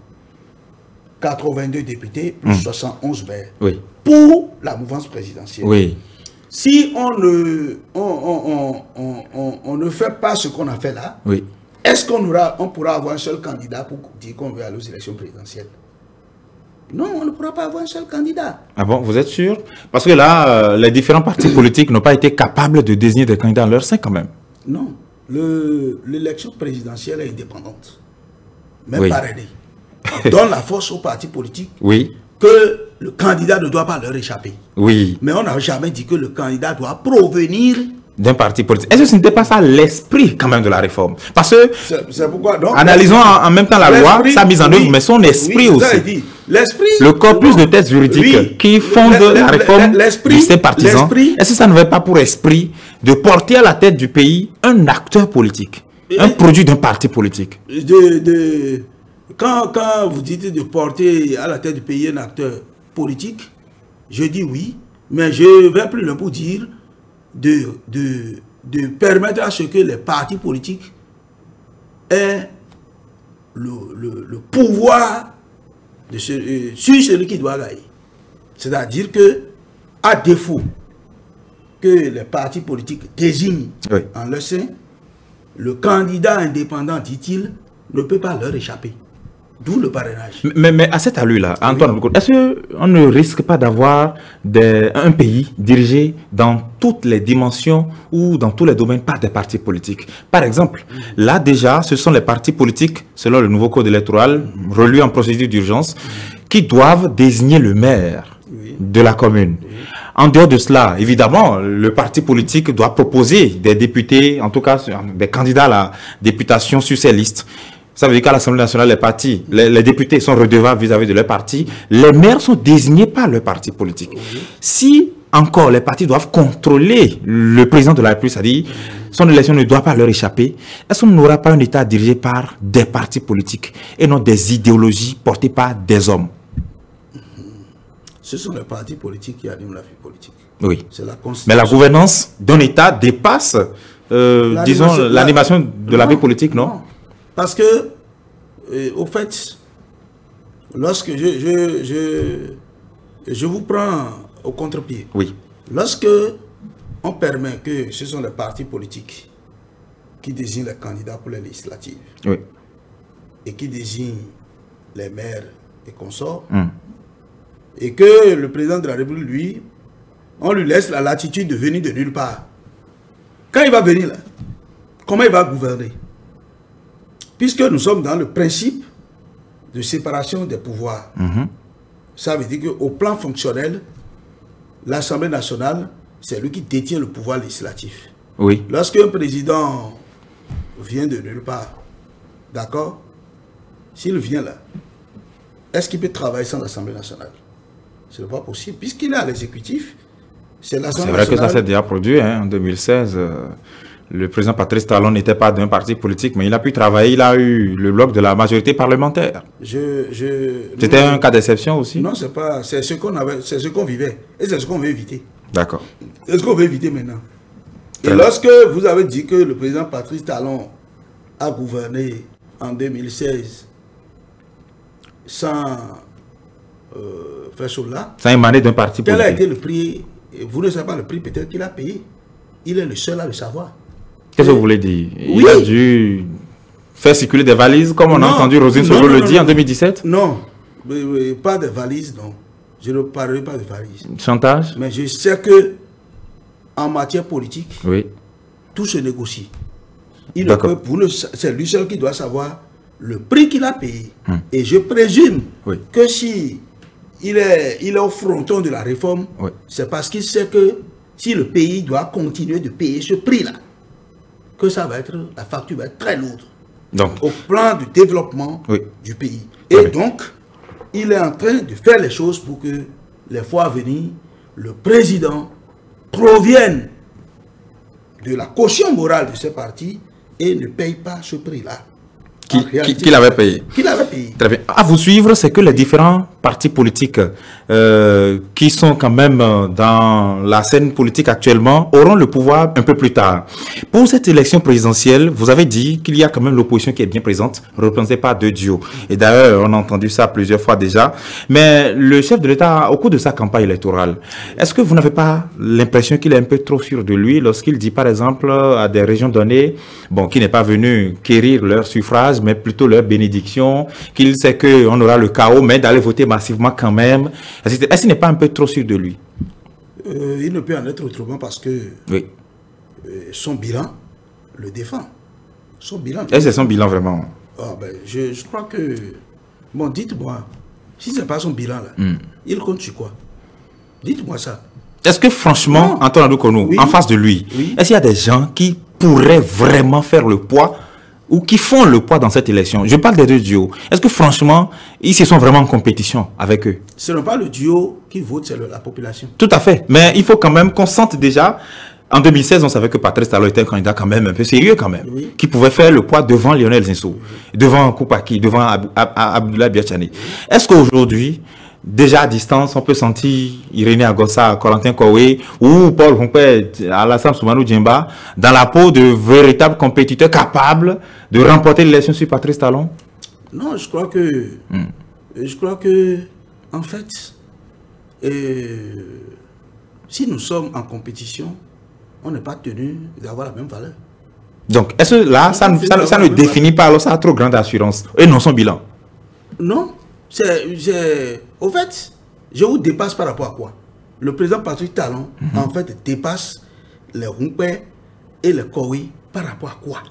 82 députés plus 71 maires. Oui. Pour la mouvance présidentielle. Oui. Si on ne, on, on, ne fait pas ce qu'on a fait là, oui. est-ce qu'on on pourra avoir un seul candidat pour dire qu'on veut aller aux élections présidentielles? Non, on ne pourra pas avoir un seul candidat. Ah bon, vous êtes sûr? Parce que là, euh, les différents partis politiques n'ont pas été capables de désigner des candidats en leur sein quand même. Non, l'élection présidentielle est indépendante, même oui donne la force aux partis politiques oui. que le candidat ne doit pas leur échapper. Oui. Mais on n'a jamais dit que le candidat doit provenir d'un parti politique. Est-ce que ce n'était pas ça l'esprit quand même de la réforme? Parce que, c'est pourquoi, donc, analysons en, même temps la loi, sa mise en œuvre, mais son esprit aussi. L'esprit. Le corpus de thèses juridiques qui fonde la réforme du système partisan, est-ce que ça n'avait pas pour esprit de porter à la tête du pays un acteur politique, un produit d'un parti politique? de, de, quand, vous dites de porter à la tête du pays un acteur politique, je dis oui, mais je vais plus loin pour dire de, de, permettre à ce que les partis politiques aient le, pouvoir de ce, euh, sur celui qui doit gagner. C'est-à-dire que, à défaut que les partis politiques désignent en leur sein, le candidat indépendant, dit-il, ne peut pas leur échapper. D'où le parrainage. Mais, mais à cette allure-là, Antoine, est-ce qu'on ne risque pas d'avoir un pays dirigé dans toutes les dimensions ou dans tous les domaines par des partis politiques? Par exemple, là déjà, ce sont les partis politiques, selon le nouveau code électoral, relu en procédure d'urgence, qui doivent désigner le maire de la commune. En dehors de cela, évidemment, le parti politique doit proposer des députés, en tout cas des candidats à la députation sur ces listes. Ça veut dire qu'à l'Assemblée nationale, les partis, les, députés sont redevables vis-à-vis de leur parti. Les maires sont désignés par le parti politique. Si encore les partis doivent contrôler le président de la République, c'est-à-dire son élection ne doit pas leur échapper, est-ce qu'on n'aura pas un État dirigé par des partis politiques et non des idéologies portées par des hommes? Ce sont les partis politiques qui animent la vie politique. Oui. Mais la gouvernance d'un État dépasse, euh, disons, l'animation de la, vie politique, non parce que, euh, au fait, Lorsque je, je, je, je vous prends au contre-pied. Oui. Lorsque on permet que ce sont les partis politiques qui désignent les candidats pour les législatives Oui. et qui désignent les maires et consorts, Hmm. et que le président de la République, lui, on lui laisse la latitude de venir de nulle part. Quand il va venir là, comment il va gouverner? Puisque nous sommes dans le principe de séparation des pouvoirs. Mhm. Ça veut dire qu'au plan fonctionnel, l'Assemblée nationale, c'est lui qui détient le pouvoir législatif. Oui. Lorsqu'un président vient de nulle part, d'accord S'il vient là, est-ce qu'il peut travailler sans l'Assemblée nationale? Ce n'est pas possible. Puisqu'il est à l'exécutif, c'est C'est l'Assemblée vrai que ça nationale. s'est déjà produit hein, en 2016. euh, le président Patrice Talon n'était pas d'un parti politique, mais il a pu travailler. Il a eu le bloc de la majorité parlementaire. Je, je, C'était un cas d'exception aussi? Non, c'est pas. C'est ce qu'on avait, c'est ce qu'on vivait. Et c'est ce qu'on veut éviter. D'accord. C'est ce qu'on veut éviter maintenant. Et bien. lorsque vous avez dit que le président Patrice Talon a gouverné en 2016 sans euh, faire cela, Ça a émané d'un parti quel a politique. été le prix Vous ne savez pas le prix peut-être qu'il a payé. Il est le seul à le savoir. Qu'est-ce que vous voulez dire? Il a dû faire circuler des valises, comme on a entendu Rosine non, le dit en non. 2017 Non, pas de valises, non. Je ne parlerai pas de valises. Chantage? Mais je sais que en matière politique, Oui. tout se négocie. Il ne peut- ne- c'est lui seul qui doit savoir le prix qu'il a payé. Et je présume Oui. que si il est, il est au fronton de la réforme, Oui. c'est parce qu'il sait que si le pays doit continuer de payer ce prix-là, que ça va être, la facture va être très lourde Donc, au plan du développement Oui. du pays. Très Et donc, il est en train de faire les choses pour que les fois à venir, le président provienne de la caution morale de ce parti et ne paye pas ce prix-là. Qui- qui- avait payé. Qu'il avait payé. Très bien. À vous suivre, c'est que les différents partis politiques euh, qui sont quand même euh, dans la scène politique actuellement auront le pouvoir un peu plus tard. Pour cette élection présidentielle, vous avez dit qu'il y a quand même l'opposition qui est bien présente, représentée par deux duos. Et d'ailleurs, on a entendu ça plusieurs fois déjà. Mais le chef de l'État, au cours de sa campagne électorale, est-ce que vous n'avez pas l'impression qu'il est un peu trop sûr de lui lorsqu'il dit, par exemple, à des régions données, bon, qui n'est pas venu quérir leur suffrage, mais plutôt leur bénédiction, qu'il sait qu'on aura le chaos, mais d'aller voter massivement quand même. Est-ce qu'il n'est pas un peu trop sûr de lui? Euh, il ne peut en être autrement parce que Oui. euh, son bilan le défend. Son bilan. Est-ce que c'est son bilan vraiment? Ah, ben, je, je crois que. Bon, dites-moi, si ce n'est pas son bilan là, Hmm. il compte sur quoi? Dites-moi ça. Est-ce que franchement, Non. Antoine Adoukonou, Oui. en face de lui, Oui. est-ce qu'il y a des gens qui pourraient vraiment faire le poids ou qui font le poids dans cette élection Je parle des deux duos. Est-ce que franchement, ils se sont vraiment en compétition avec eux? Ce n'est pas le duo qui vote, c'est la population. Tout à fait. Mais il faut quand même qu'on sente déjà. En 2016, on savait que Patrice Talon était un candidat quand même un peu sérieux quand même, Oui. qui pouvait faire le poids devant Lionel Zinsou, devant Koupaki, devant Ab Ab Abdoulaye Biachani. Est-ce qu'aujourd'hui, déjà à distance, on peut sentir Irénée Agossa, Corentin Koué ou Paul Humpé, Alassane Soumanou Djemba dans la peau de véritables compétiteurs capables de remporter l'élection sur Patrice Talon Non, je crois que. Je crois que, en fait, euh, si nous sommes en compétition, on n'est pas tenu d'avoir la même valeur. Donc, est-ce que là, ça, ne- ça, ça ne définit pas, alors ça a trop grande assurance Et non son bilan? Non, c'est. Au fait, je vous dépasse par rapport à quoi? Le président Patrick Talon, en fait, dépasse les Rumpé et les Kowi par rapport à quoi?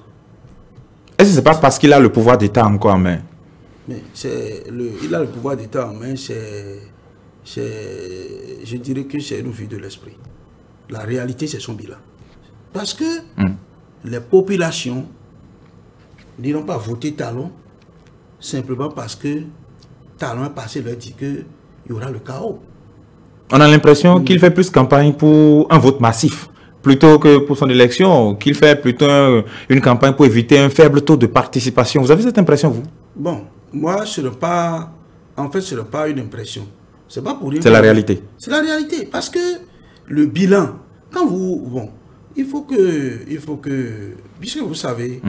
Est-ce que c'est pas parce qu'il a le pouvoir d'État encore en main? Mais le, il a le pouvoir d'État en main, c'est, c'est, je dirais que c'est une vue de l'esprit. La réalité, c'est son bilan. Parce que les populations n'iront pas voter Talon simplement parce que Talon est passé leur dit qu'il y aura le chaos. On a l'impression qu'il fait plus campagne pour un vote massif plutôt que pour son élection, qu'il fait plutôt un- une campagne pour éviter un faible taux de participation. Vous avez cette impression, vous? Bon, moi, ce n'est pas, en fait, ce n'est pas une impression. C'est pas pour. C'est la réalité. C'est la réalité. Parce que le bilan, quand vous. Bon, il faut que. Il faut que puisque vous savez,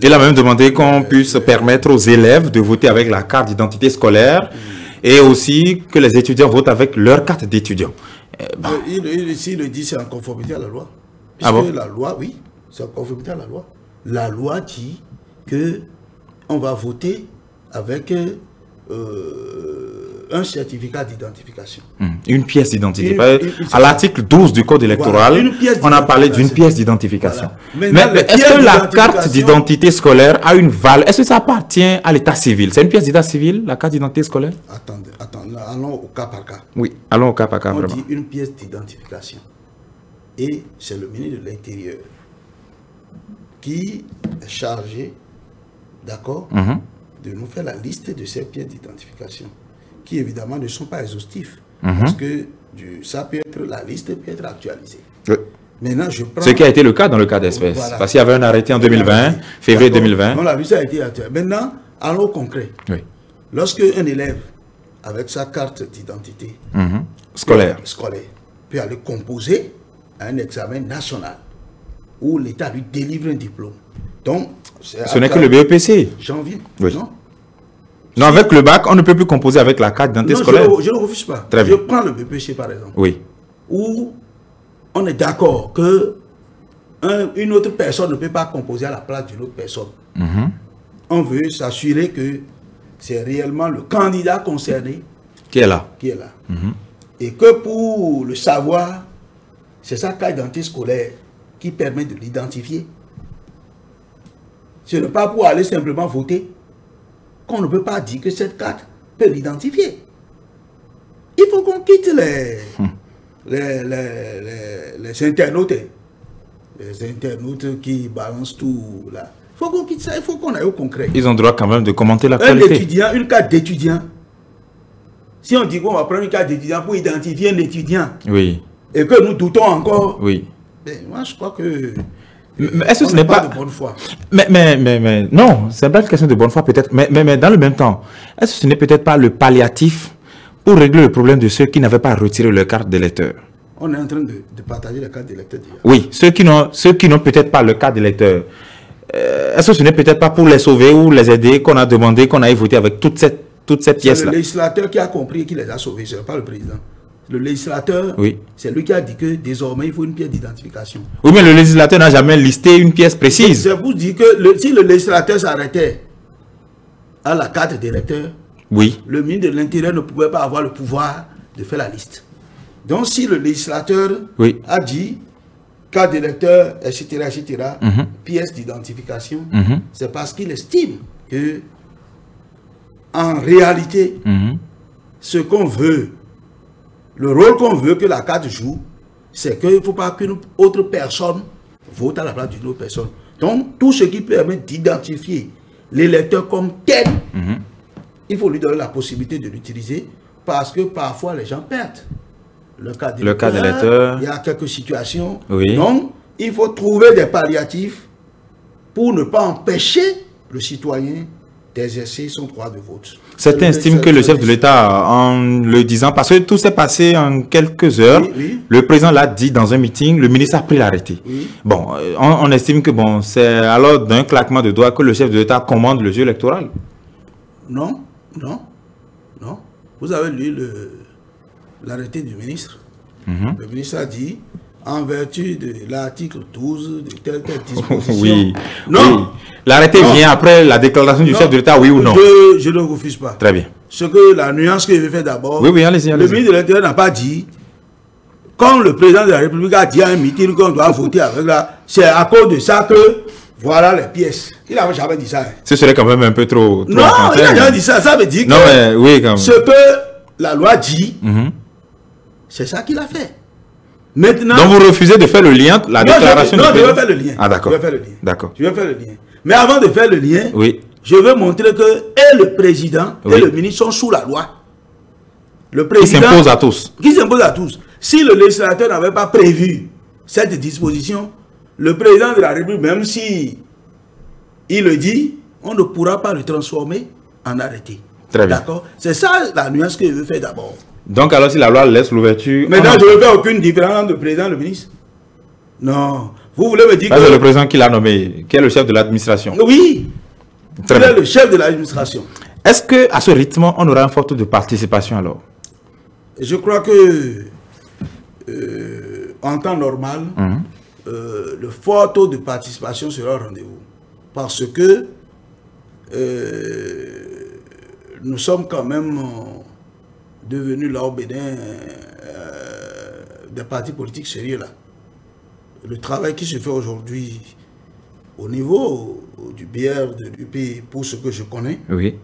Il a même demandé qu'on puisse permettre aux élèves de voter avec la carte d'identité scolaire et aussi que les étudiants votent avec leur carte d'étudiant. Euh, il, il, S'il le dit, c'est en conformité à la loi. Ah la loi, oui, c'est en conformité à la loi. La loi dit que on va voter avec euh, un certificat d'identification. Hmm. Une pièce d'identité. À l'article 12 du Code électoral, on a parlé d'une pièce d'identification. Mais, est-ce que la carte d'identité scolaire a une valeur? Est-ce que ça appartient à l'état civil? C'est une pièce d'état civil, la carte d'identité scolaire? Attendez, attendez, allons au cas par cas. Oui, allons au cas par cas. On dit une pièce d'identification. Et c'est le ministre de l'Intérieur qui est chargé, d'accord, Mhm. de nous faire la liste de ces pièces d'identification, qui évidemment ne sont pas exhaustifs, Mhm. parce que du- ça peut être, la liste peut être actualisée. Oui. Maintenant, je prends... Ce qui a été le cas dans le cas d'espèce. Voilà. Parce qu'il y avait un arrêté en 2020, février D'accord. 2020. Non, la liste a été actualisée. Maintenant, allons au concret. Oui. Lorsque un élève, avec sa carte d'identité Mhm. Scolaire. scolaire, peut aller composer à un examen national, où l'État lui délivre un diplôme. Donc, Ce n'est que le BEPC. Janvier. Oui. Non, Non, avec le bac, on ne peut plus composer avec la carte d'identité scolaire. je, ne- refuse pas. Très je prends le BPC par exemple, Oui. où on est d'accord que un- une autre personne ne peut pas composer à la place d'une autre personne. Mhm. On veut s'assurer que c'est réellement le candidat concerné Qui est là qui est là. Et que pour le savoir, c'est sa carte d'identité scolaire qui permet de l'identifier. Ce n'est pas pour aller simplement voter qu'on ne peut pas dire que cette carte peut l'identifier. Il faut qu'on quitte les, les, les, les- les internautes. Les internautes qui balancent tout là. Il faut qu'on quitte ça, il faut qu'on aille au concret. Ils ont droit quand même de commenter Un l'actualité. étudiant, une carte d'étudiant. Si on dit qu'on va prendre une carte d'étudiant pour identifier un étudiant Oui, et que nous doutons encore, oui. ben, moi je crois que. Mais- est-ce que ce n'est pas... de bonne foi Mais, mais, mais, mais non, c'est pas une question de bonne foi peut-être, mais, mais, mais dans le même temps, est-ce que ce n'est peut-être pas le palliatif pour régler le problème de ceux qui n'avaient pas retiré leur carte d'électeur? On est en train de, de partager la carte d'électeur. Oui, ceux qui n'ont peut-être pas le carte d'électeur. Euh, est-ce que ce n'est peut-être pas pour les sauver ou les aider qu'on a demandé qu'on aille voter avec toute cette, toute cette C'est pièce-là? le législateur qui a compris et qui les a sauvés, ce n'est pas le président. Le législateur, Oui. c'est lui qui a dit que désormais il faut une pièce d'identification. Oui, mais le législateur n'a jamais listé une pièce précise. C'est pour dire que le- si le législateur s'arrêtait à la carte d'électeur, Oui, le ministre de l'Intérieur ne pouvait pas avoir le pouvoir de faire la liste. Donc, si le législateur Oui. a dit cas d'électeur, etc., etc., Mhm. pièce d'identification, Mhm. c'est parce qu'il estime que, en réalité, Mhm. ce qu'on veut, le rôle qu'on veut que la carte joue, c'est qu'il ne faut pas qu'une autre personne vote à la place d'une autre personne. Donc, tout ce qui permet d'identifier l'électeur comme tel, Mhm. il faut lui donner la possibilité de l'utiliser parce que parfois les gens perdent le cas Le cas d'électeur. Il y a quelques situations. Oui. Donc, il faut trouver des palliatifs pour ne pas empêcher le citoyen d'exercer son droit de vote. Certains estiment que le chef de l'État, en le disant, parce que tout s'est passé en quelques heures, Oui, oui. le président l'a dit dans un meeting, le ministre a pris l'arrêté. Oui. Bon, euh, on, on estime que bon, c'est alors d'un claquement de doigts que le chef de l'État commande le jeu électoral. Non, non, non. Vous avez lu l'arrêté du ministre. Mhm. Le ministre a dit, en vertu de l'article 12 de telle telle disposition. oui. Non. Oui. L'arrêté vient après la déclaration du Non. chef de l'État, oui ou non? Je, je ne refuse pas. Très bien. Ce que la nuance que je vais faire d'abord. Oui, oui, allez-y, Le allez-y. ministre de l'Intérieur n'a pas dit. Comme le président de la République a dit à un meeting qu'on doit voter avec là, c'est à cause de ça que voilà les pièces. Il n'avait jamais dit ça. hein. Ce serait quand même un peu trop. trop Non, il n'a hein. jamais dit ça. Ça veut dire Non, que mais oui, quand même. ce que la loi dit, Mhm. c'est ça qu'il a fait. Maintenant. Donc vous refusez de faire le lien, la Non, je- déclaration non, du je vais faire le lien. Ah, d'accord. Je vais faire le lien. D'accord. Je vais faire le lien. Mais avant de faire le lien, Oui. je veux montrer que et le président Oui. et le ministre sont sous la loi. Le Qui président s'impose à tous. qui s'impose à tous. Si le législateur n'avait pas prévu cette disposition, le président de la République, même si il le dit, on ne pourra pas le transformer en arrêté. Très bien. D'accord C'est ça la nuance que je veux faire d'abord. Donc alors si la loi laisse l'ouverture... Maintenant, je ne veux faire aucune différence le président le ministre. Non. Vous voulez me dire que... C'est le président qui l'a nommé, qui est le chef de l'administration. Oui, il est le chef de l'administration. Est-ce qu'à ce rythme, on aura un fort taux de participation alors? Je crois que euh, en temps normal, mhm. euh, le fort taux de participation sera au rendez-vous. Parce que euh, nous sommes quand même devenus là au Bénin des partis politiques sérieux là. Le travail qui se fait aujourd'hui au niveau du BR, de l'UP, pour ce que je connais, oui.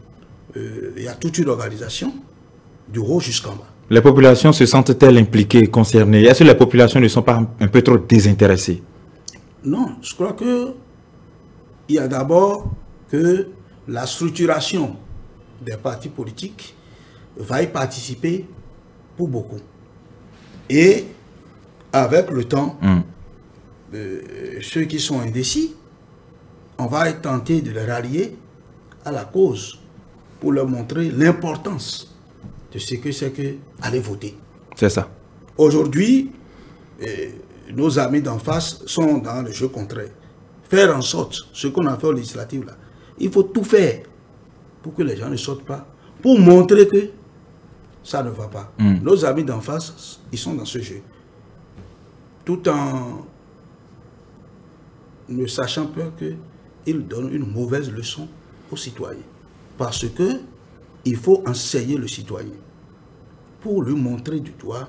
il y a toute une organisation, du haut jusqu'en bas. Les populations se sentent-elles impliquées, concernées? Est-ce que les populations ne sont pas un peu trop désintéressées? Non, je crois que il y a d'abord que la structuration des partis politiques va y participer pour beaucoup. Et avec le temps, hmm. euh, ceux qui sont indécis, on va tenté de les rallier à la cause pour leur montrer l'importance de ce que c'est que aller voter. C'est ça. Aujourd'hui, eh, nos amis d'en face sont dans le jeu contraire. Faire en sorte, ce qu'on a fait au législatif là, il faut tout faire pour que les gens ne sortent pas, pour montrer que ça ne va pas. Hmm. Nos amis d'en face, ils sont dans ce jeu. Tout en ne sachant pas qu'ils donnent une mauvaise leçon aux citoyens. Parce que il faut enseigner le citoyen pour lui montrer du doigt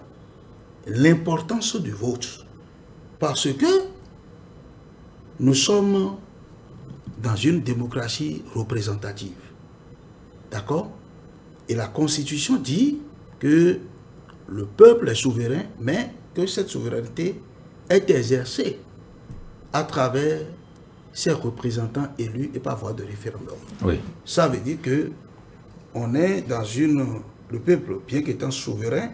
l'importance du vote. Parce que nous sommes dans une démocratie représentative. D'accord? Et la Constitution dit que le peuple est souverain, mais que cette souveraineté est exercée à travers ses représentants élus et par voie de référendum. Oui. Ça veut dire que on est dans une... Le peuple, bien qu'étant souverain,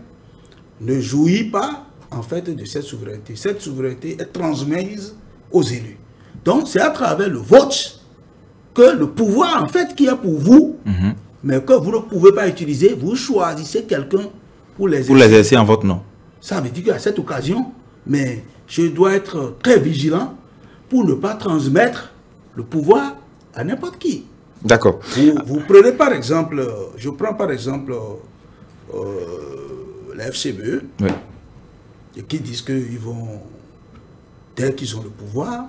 ne jouit pas en fait de cette souveraineté. Cette souveraineté est transmise aux élus. Donc c'est à travers le vote que le pouvoir en fait qui est pour vous, mhm. Mais que vous ne pouvez pas utiliser, vous choisissez quelqu'un pour les Pour l'exercer en votre nom. Ça veut dire qu'à cette occasion, mais je dois être très vigilant pour ne pas transmettre le pouvoir à n'importe qui. D'accord. Vous, prenez par exemple, je prends par exemple euh, la FCBE, et qui disent qu'ils vont, dès qu'ils ont le pouvoir,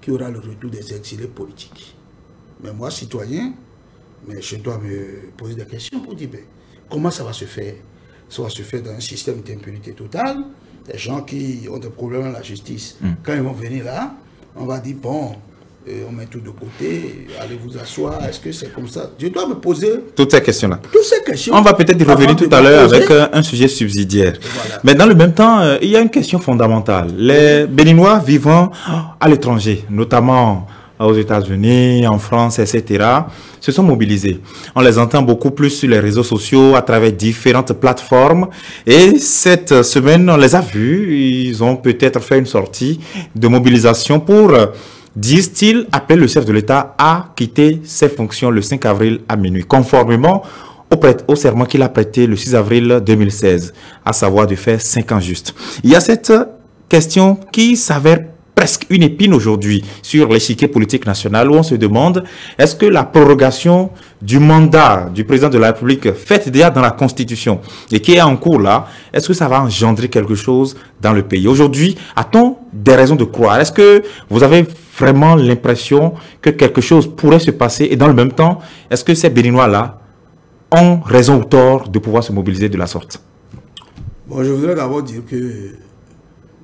qu'il y aura le retour des exilés politiques. Mais moi, citoyen, mais je dois me poser des questions pour dire, ben, comment ça va se faire? Ça va se faire dans un système d'impunité totale. Les gens qui ont des problèmes à la justice, hmm. quand ils vont venir là, on va dire, bon, on met tout de côté, allez vous asseoir, est-ce que c'est comme ça? Je dois me poser toutes ces questions-là. Toutes ces questions. On va peut-être y revenir tout à l'heure avec un, sujet subsidiaire. Mais dans le même temps, euh, il y a une question fondamentale. Les Béninois vivant à l'étranger, notamment aux États-Unis, en France, etc., se sont mobilisés. On les entend beaucoup plus sur les réseaux sociaux, à travers différentes plateformes. Et cette semaine, on les a vus. Ils ont peut-être fait une sortie de mobilisation pour disent-ils, appelle le chef de l'État à quitter ses fonctions le 5 avril à minuit, conformément au, au serment qu'il a prêté le 6 avril 2016, à savoir de faire 5 ans juste. Il y a cette question qui s'avère presque une épine aujourd'hui sur l'échiquier politique national où on se demande est-ce que la prorogation du mandat du président de la République faite déjà dans la Constitution et qui est en cours là, est-ce que ça va engendrer quelque chose dans le pays? Aujourd'hui, a-t-on des raisons de croire? Est-ce que vous avez vraiment l'impression que quelque chose pourrait se passer et dans le même temps, est-ce que ces Béninois-là ont raison ou tort de pouvoir se mobiliser de la sorte? Bon, je voudrais d'abord dire que,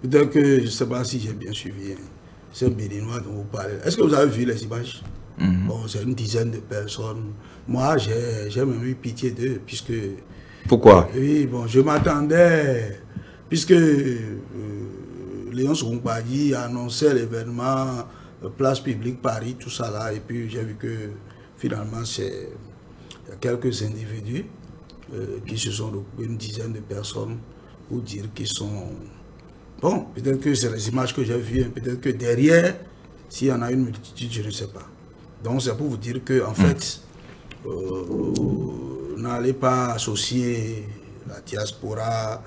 peut-être que je ne sais pas si j'ai bien suivi, hein, ces Béninois dont vous parlez. Est-ce que vous avez vu les images? Mhm. Bon, c'est une dizaine de personnes. Moi, j'ai même eu pitié d'eux, puisque... Pourquoi? Oui, bon, je m'attendais, puisque euh, Léon Soukoumbadi annonçait l'événement place publique, Paris, tout ça là. Et puis j'ai vu que finalement, c'est quelques individus euh, qui se sont regroupés, une dizaine de personnes, pour dire qu'ils sont... Bon, peut-être que c'est les images que j'ai vues, hein. peut-être que derrière, s'il y en a une multitude, je ne sais pas. Donc c'est pour vous dire que en fait, euh, n'allez pas associer la diaspora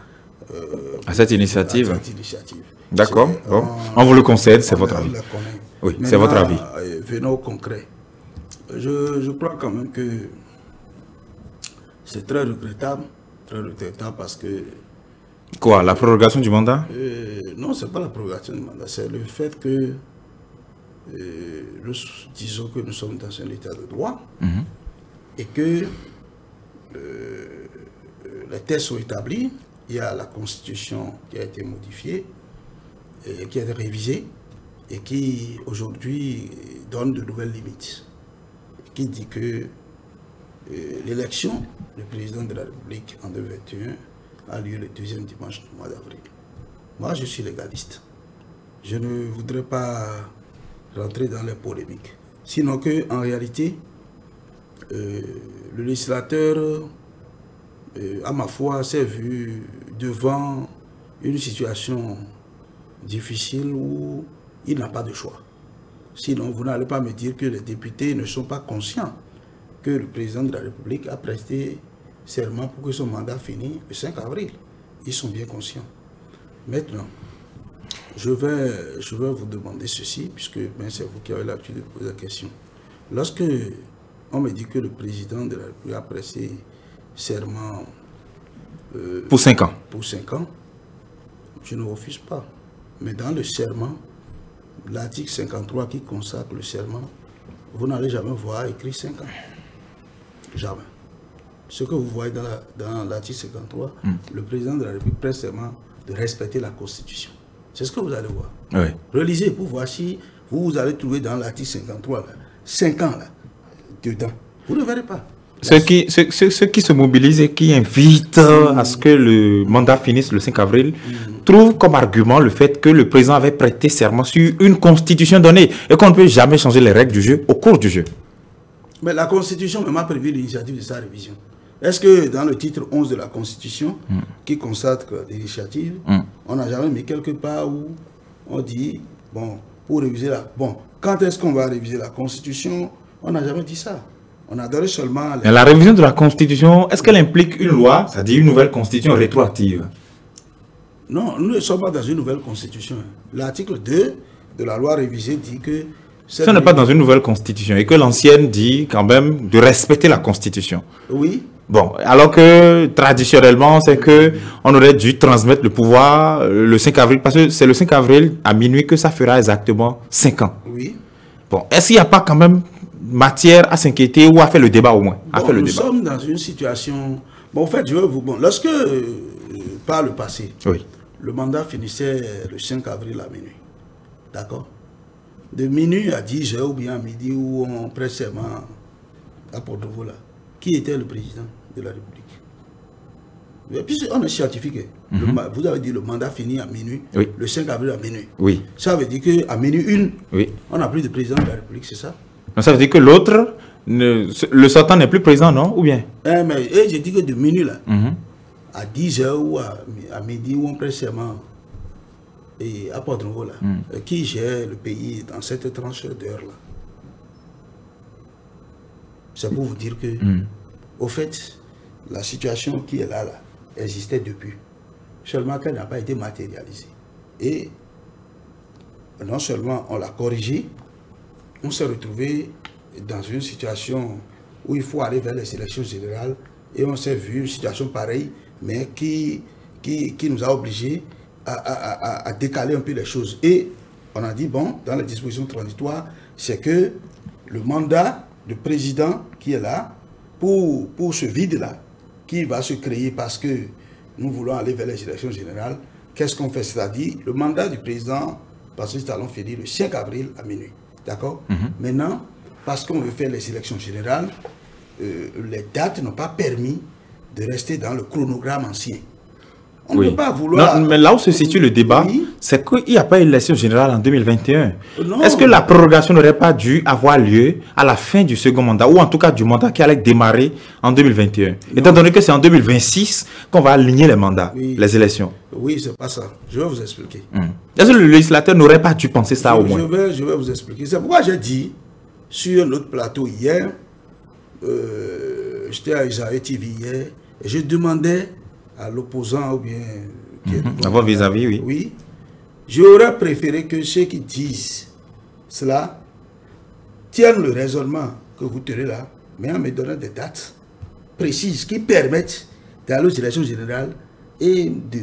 euh, à cette initiative. D'accord. Bon. On vous le concède, c'est votre avis. Oui, c'est votre avis. euh, venons au concret. Je, je crois quand même que c'est très regrettable, très regrettable parce que Quoi La prorogation du mandat? Euh, non, c'est pas la prorogation du mandat, c'est le fait que euh, nous, disons que nous sommes dans un état de droit et que euh, les tests sont établis, il y a la constitution qui a été modifiée, et qui a été révisée et qui aujourd'hui donne de nouvelles limites. Qui dit que euh, l'élection du président de la République en 2021 a lieu le deuxième dimanche du mois d'avril. Moi, je suis légaliste. Je ne voudrais pas rentrer dans les polémiques. Sinon que, en réalité, euh, le législateur, euh, à ma foi, s'est vu devant une situation difficile où il n'a pas de choix. Sinon, vous n'allez pas me dire que les députés ne sont pas conscients que le président de la République a presté serment pour que son mandat finisse le 5 avril. Ils sont bien conscients. Maintenant, je vais, je vais vous demander ceci, puisque ben, c'est vous qui avez l'habitude de poser la question. Lorsque on me dit que le président de la République a pressé serment Pour 5 ans. pour 5 ans, je ne refuse pas. Mais dans le serment, l'article 53 qui consacre le serment, vous n'allez jamais voir écrit 5 ans. Jamais. Ce que vous voyez dans la- dans l'article 53, le président de la République prête serment de respecter la Constitution. C'est ce que vous allez voir. Oui. Relisez pour voir si vous, vous allez trouver dans l'article 53, là, 5 ans là, dedans. Vous ne verrez pas. Ceux qui, ceux, ceux- ceux qui se mobilisent et qui invitent à ce que le mandat finisse le 5 avril trouvent comme argument le fait que le président avait prêté serment sur une constitution donnée et qu'on ne peut jamais changer les règles du jeu au cours du jeu. Mais la Constitution même a prévu l'initiative de sa révision. Est-ce que dans le titre 11 de la Constitution, qui consacre l'initiative, on n'a jamais mis quelque part où on dit, bon, pour réviser la... Bon, quand est-ce qu'on va réviser la Constitution? On n'a jamais dit ça. On a donné seulement... les- la révision de la constitution, est-ce qu'elle implique une loi, c'est-à-dire une nouvelle constitution rétroactive? Non, nous ne sommes pas dans une nouvelle Constitution. L'article 2 de la loi révisée dit que... Si on n'est pas dans une nouvelle constitution et que l'ancienne dit quand même de respecter la constitution. Oui, Bon, alors que traditionnellement, c'est que on aurait dû transmettre le pouvoir euh, le 5 avril, parce que c'est le 5 avril à minuit que ça fera exactement 5 ans. oui. Bon, est-ce qu'il n'y a pas quand même matière à s'inquiéter ou à faire le débat au moins? À le nous débat. sommes dans une situation... Bon, en fait, je veux vous... Bon, lorsque, euh, par le passé, Oui. Le mandat finissait le 5 avril à minuit. D'accord? De minuit à 10 heures ou bien à midi où on prête serment à Porto-Novo, là. Qui était le président de la République Et puis on est scientifique. Le ma- vous avez dit le mandat finit à minuit, Oui. le 5 avril à minuit. Oui. Ça veut dire qu'à minuit une, Oui. on n'a plus de président de la République, c'est ça? Ça veut dire que l'autre, le sortant n'est plus président, non? Ou bien? Eh, mais eh, j'ai dit que de minuit là, Mhm. à 10 heures ou à, mi- à midi où on prête serment et à Porto Novo là, euh, qui gère le pays dans cette tranche d'heure là C'est pour vous dire que, au fait, la situation qui est là, là existait depuis, seulement qu'elle n'a pas été matérialisée. Et non seulement on l'a corrigée, on s'est retrouvé dans une situation où il faut aller vers les élections générales et on s'est vu une situation pareille, mais qui, qui, qui nous a obligés à, à- à- à décaler un peu les choses. Et on a dit, bon, dans les dispositions transitoires, c'est que le mandat de président qui est là, pour, pour ce vide-là, qui va se créer parce que nous voulons aller vers les élections générales, qu'est-ce qu'on fait? C'est-à-dire, le mandat du président, parce que nous allons finir le 5 avril à minuit. D'accord? Maintenant, parce qu'on veut faire les élections générales, euh, les dates n'ont pas permis de rester dans le chronogramme ancien. On ne peut pas vouloir... Non, mais là où se situe le débat, Oui. c'est qu'il n'y a pas élection générale en 2021. Non. Est-ce que la prorogation n'aurait pas dû avoir lieu à la fin du second mandat, ou en tout cas du mandat qui allait démarrer en 2021 Étant donné que c'est en 2026 qu'on va aligner les mandats, Oui. les élections. Oui, c'est pas ça. Je vais vous expliquer. Hmm. Est-ce que le législateur n'aurait pas dû penser ça au je, je moins vais, je vais vous expliquer. C'est pourquoi j'ai dit sur notre plateau hier, euh, j'étais à Isaïe TV hier, et je demandais à l'opposant ou bien Mhm. vis-à-vis, oui. Oui. J'aurais préféré que ceux qui disent cela tiennent le raisonnement que vous tenez là, mais en me donnant des dates précises qui permettent d'aller aux élections générales et de.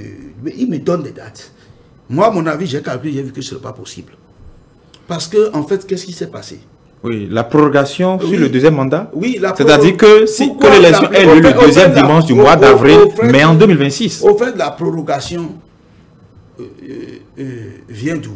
Ils me donnent des dates. Moi, mon avis, j'ai calculé, j'ai vu que ce n'est pas possible. Parce que, en fait, qu'est-ce qui s'est passé? Oui, la prorogation sur le deuxième mandat Oui, la C'est-à-dire que, si, que l'élection ait lieu le deuxième dimanche du mois d'avril, mais en 2026. Au fait, la prorogation euh, euh, euh, vient d'où?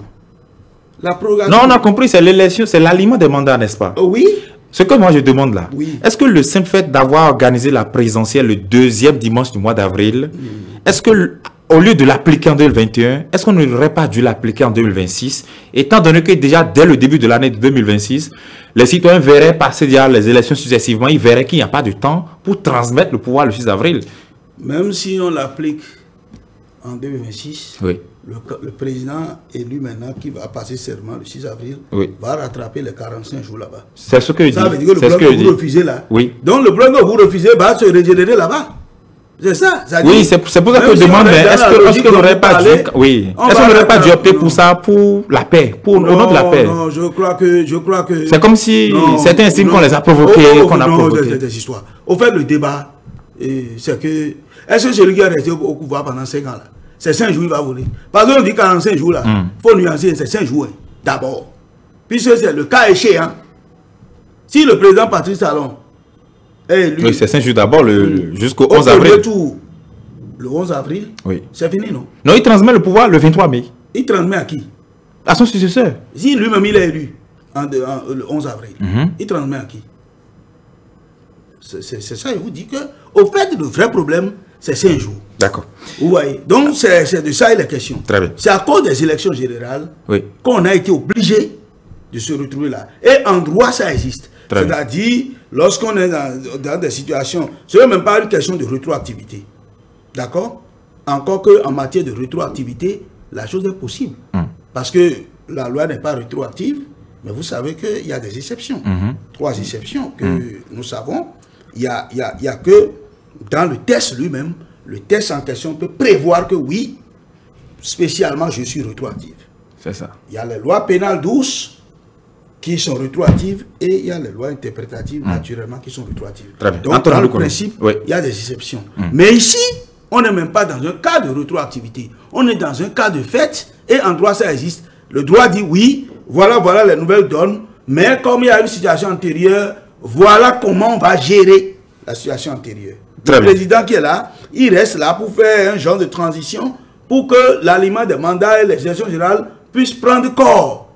La prorogation... Non, on a compris, c'est l'élection, c'est l'aliment des mandats, n'est-ce pas? Oui. Ce que moi je demande là, est-ce que le simple fait d'avoir organisé la présidentielle le deuxième dimanche du mois d'avril, hmm. est-ce que au lieu de l'appliquer en 2021, est-ce qu'on n'aurait pas dû l'appliquer en 2026 Étant donné que déjà dès le début de l'année 2026, les citoyens verraient passer déjà les élections successivement, ils verraient qu'il n'y a pas de temps pour transmettre le pouvoir le 6 avril. Même si on l'applique en 2026, le, président élu maintenant qui va passer serment le 6 avril va rattraper les 45 jours là-bas. C'est ce que je dis. Ça veut dire que le bloc que, vous refusez là. Oui. Donc le bloc que vous refusez va se régénérer là-bas. C'est ça. ça oui, c'est pour ça que je demande, est-ce qu'on n'aurait pas dû, oui, est-ce qu'on n'aurait pas dû opter pour ça, pour la paix, pour non, au nom de la paix? Non, je crois que, je crois que. C'est comme si certains estiment qu'on les a provoqués, qu'on a provoqués. Des histoires. Au fait, le débat, c'est que, est-ce que celui qui est resté au pouvoir pendant 5 ans là, c'est 5 jours il va voler Parce qu'on dit 45 jours là, il hmm. faut nuancer, c'est 5 jours hein, d'abord. Puisque c'est le cas échéant. Si le président Patrice Talon eh, oui, c'est 5 jours d'abord, jusqu'au 11 avril. le 11 avril, oui. c'est fini, non? Non, il transmet le pouvoir le 23 mai. Il transmet à qui? À son successeur. Si lui-même il est élu en, le 11 avril, mhm. il transmet à qui? C'est ça, il vous dit que, au fait, le vrai problème, c'est 5 jours. D'accord. Vous voyez? Donc, c'est de ça il est question. Très bien. C'est à cause des élections générales oui. qu'on a été obligé de se retrouver là. Et en droit, ça existe. C'est-à-dire, lorsqu'on est dans, des situations, ce n'est même pas une question de rétroactivité. D'accord? Encore qu'en matière de rétroactivité, la chose est possible. Hmm. Parce que la loi n'est pas rétroactive, mais vous savez qu'il y a des exceptions. Hmm. Trois exceptions que hmm. nous savons. Il n'y a, y a, y a que dans le test lui-même, le test en question peut prévoir que oui, spécialement, je suis rétroactive. C'est ça. Il y a les lois pénales douces qui sont rétroactives et il y a les lois interprétatives hmm. naturellement qui sont rétroactives. Donc dans le principe, il y a des exceptions. Hmm. Mais ici, on n'est même pas dans un cas de rétroactivité. On est dans un cas de fait et en droit ça existe. Le droit dit oui, voilà, voilà les nouvelles donnes, mais comme il y a une situation antérieure, voilà comment on va gérer la situation antérieure. le président qui est là, il reste là pour faire un genre de transition pour que l'aliment des mandats et les élections générales puissent prendre corps.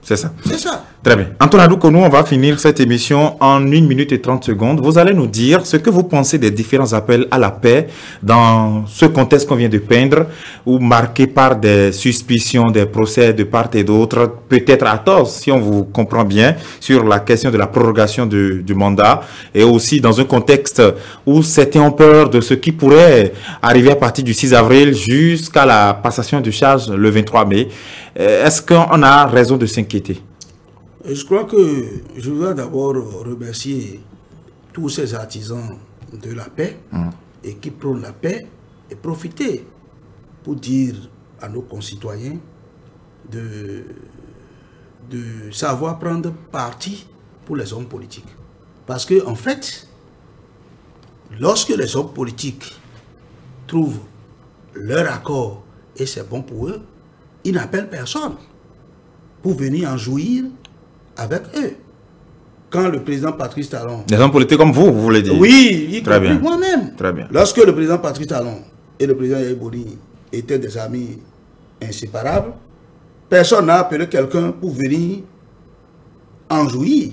C'est ça. C'est ça. Très bien. Antoine nous, on va finir cette émission en 1 minute et 30 secondes. Vous allez nous dire ce que vous pensez des différents appels à la paix dans ce contexte qu'on vient de peindre, ou marqué par des suspicions, des procès de part et d'autre, peut-être à tort, si on vous comprend bien, sur la question de la prorogation du, du mandat, et aussi dans un contexte où certains ont peur de ce qui pourrait arriver à partir du 6 avril jusqu'à la passation de charge le 23 mai. Euh, est-ce qu'on a raison de s'inquiéter? Je crois que je voudrais d'abord remercier tous ces artisans de la paix mm. et qui prônent la paix et profiter pour dire à nos concitoyens de, de savoir prendre parti pour les hommes politiques. Parce que, en fait, lorsque les hommes politiques trouvent leur accord et c'est bon pour eux, ils n'appellent personne pour venir en jouir avec eux. Quand le président Patrice Talon... Des hommes politiques comme vous, vous voulez dire Oui, y Très bien. moi-même. Très bien. Lorsque le président Patrice Talon et le président Yaïbouni étaient des amis inséparables, personne n'a appelé quelqu'un pour venir en jouir.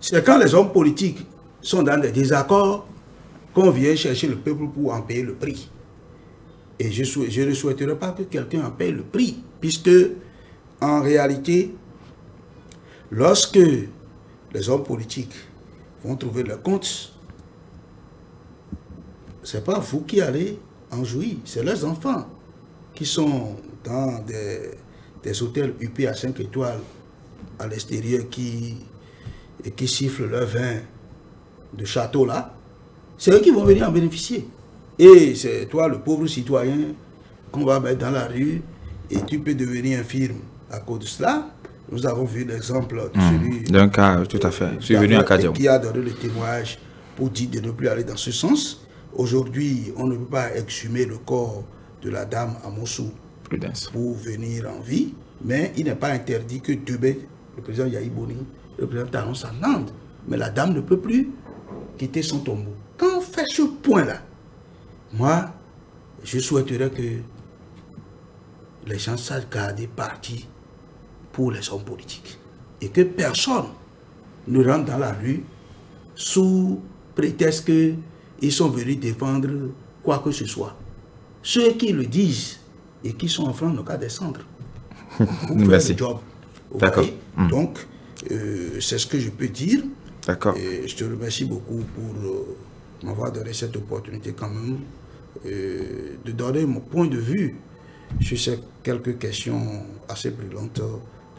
C'est quand les hommes politiques sont dans des désaccords qu'on vient chercher le peuple pour en payer le prix. Et je, je ne souhaiterais pas que quelqu'un en paye le prix, puisque en réalité, Lorsque les hommes politiques vont trouver leur compte, ce n'est pas vous qui allez en jouir, c'est leurs enfants qui sont dans des, hôtels UP à 5 étoiles à l'extérieur qui, et qui sifflent leur vin de château là. C'est eux qui vont venir en bénéficier. Et c'est toi, le pauvre citoyen, qu'on va mettre dans la rue et tu peux devenir infirme à cause de cela. Nous avons vu l'exemple de Hmm. celui D'un cas, tout à fait. À qui a donné le témoignage pour dire de ne plus aller dans ce sens. Aujourd'hui, on ne peut pas exhumer le corps de la dame à Moussou Prudence. pour venir en vie, mais il n'est pas interdit que demain, le président Yahi Boni, le président Talon s'entendent. Mais la dame ne peut plus quitter son tombeau. Quand on fait ce point-là, moi, je souhaiterais que les gens sachent garder parti pour les hommes politiques. Et que personne ne rentre dans la rue sous prétexte qu'ils sont venus défendre quoi que ce soit. Ceux qui le disent et qui sont en France n'ont qu'à descendre. Merci. D'accord. voyez Donc, euh, c'est ce que je peux dire. D'accord. Et je te remercie beaucoup pour euh, m'avoir donné cette opportunité quand même euh, de donner mon point de vue sur ces quelques questions assez brûlantes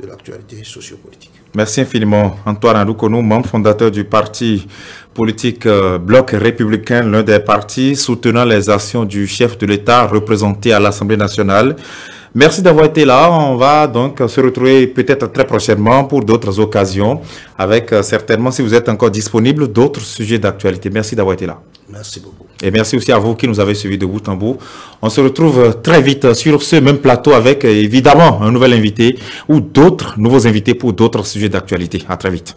de l'actualité sociopolitique. Merci infiniment, Antoine Aloukonou, membre fondateur du parti politique euh, Bloc républicain, l'un des partis soutenant les actions du chef de l'État représenté à l'Assemblée nationale. Merci d'avoir été là. On va donc se retrouver peut-être très prochainement pour d'autres occasions, avec euh, certainement, si vous êtes encore disponible, d'autres sujets d'actualité. Merci d'avoir été là. Merci beaucoup. Et merci aussi à vous qui nous avez suivis de bout en bout. On se retrouve très vite sur ce même plateau avec évidemment un nouvel invité ou d'autres nouveaux invités pour d'autres sujets d'actualité. À très vite.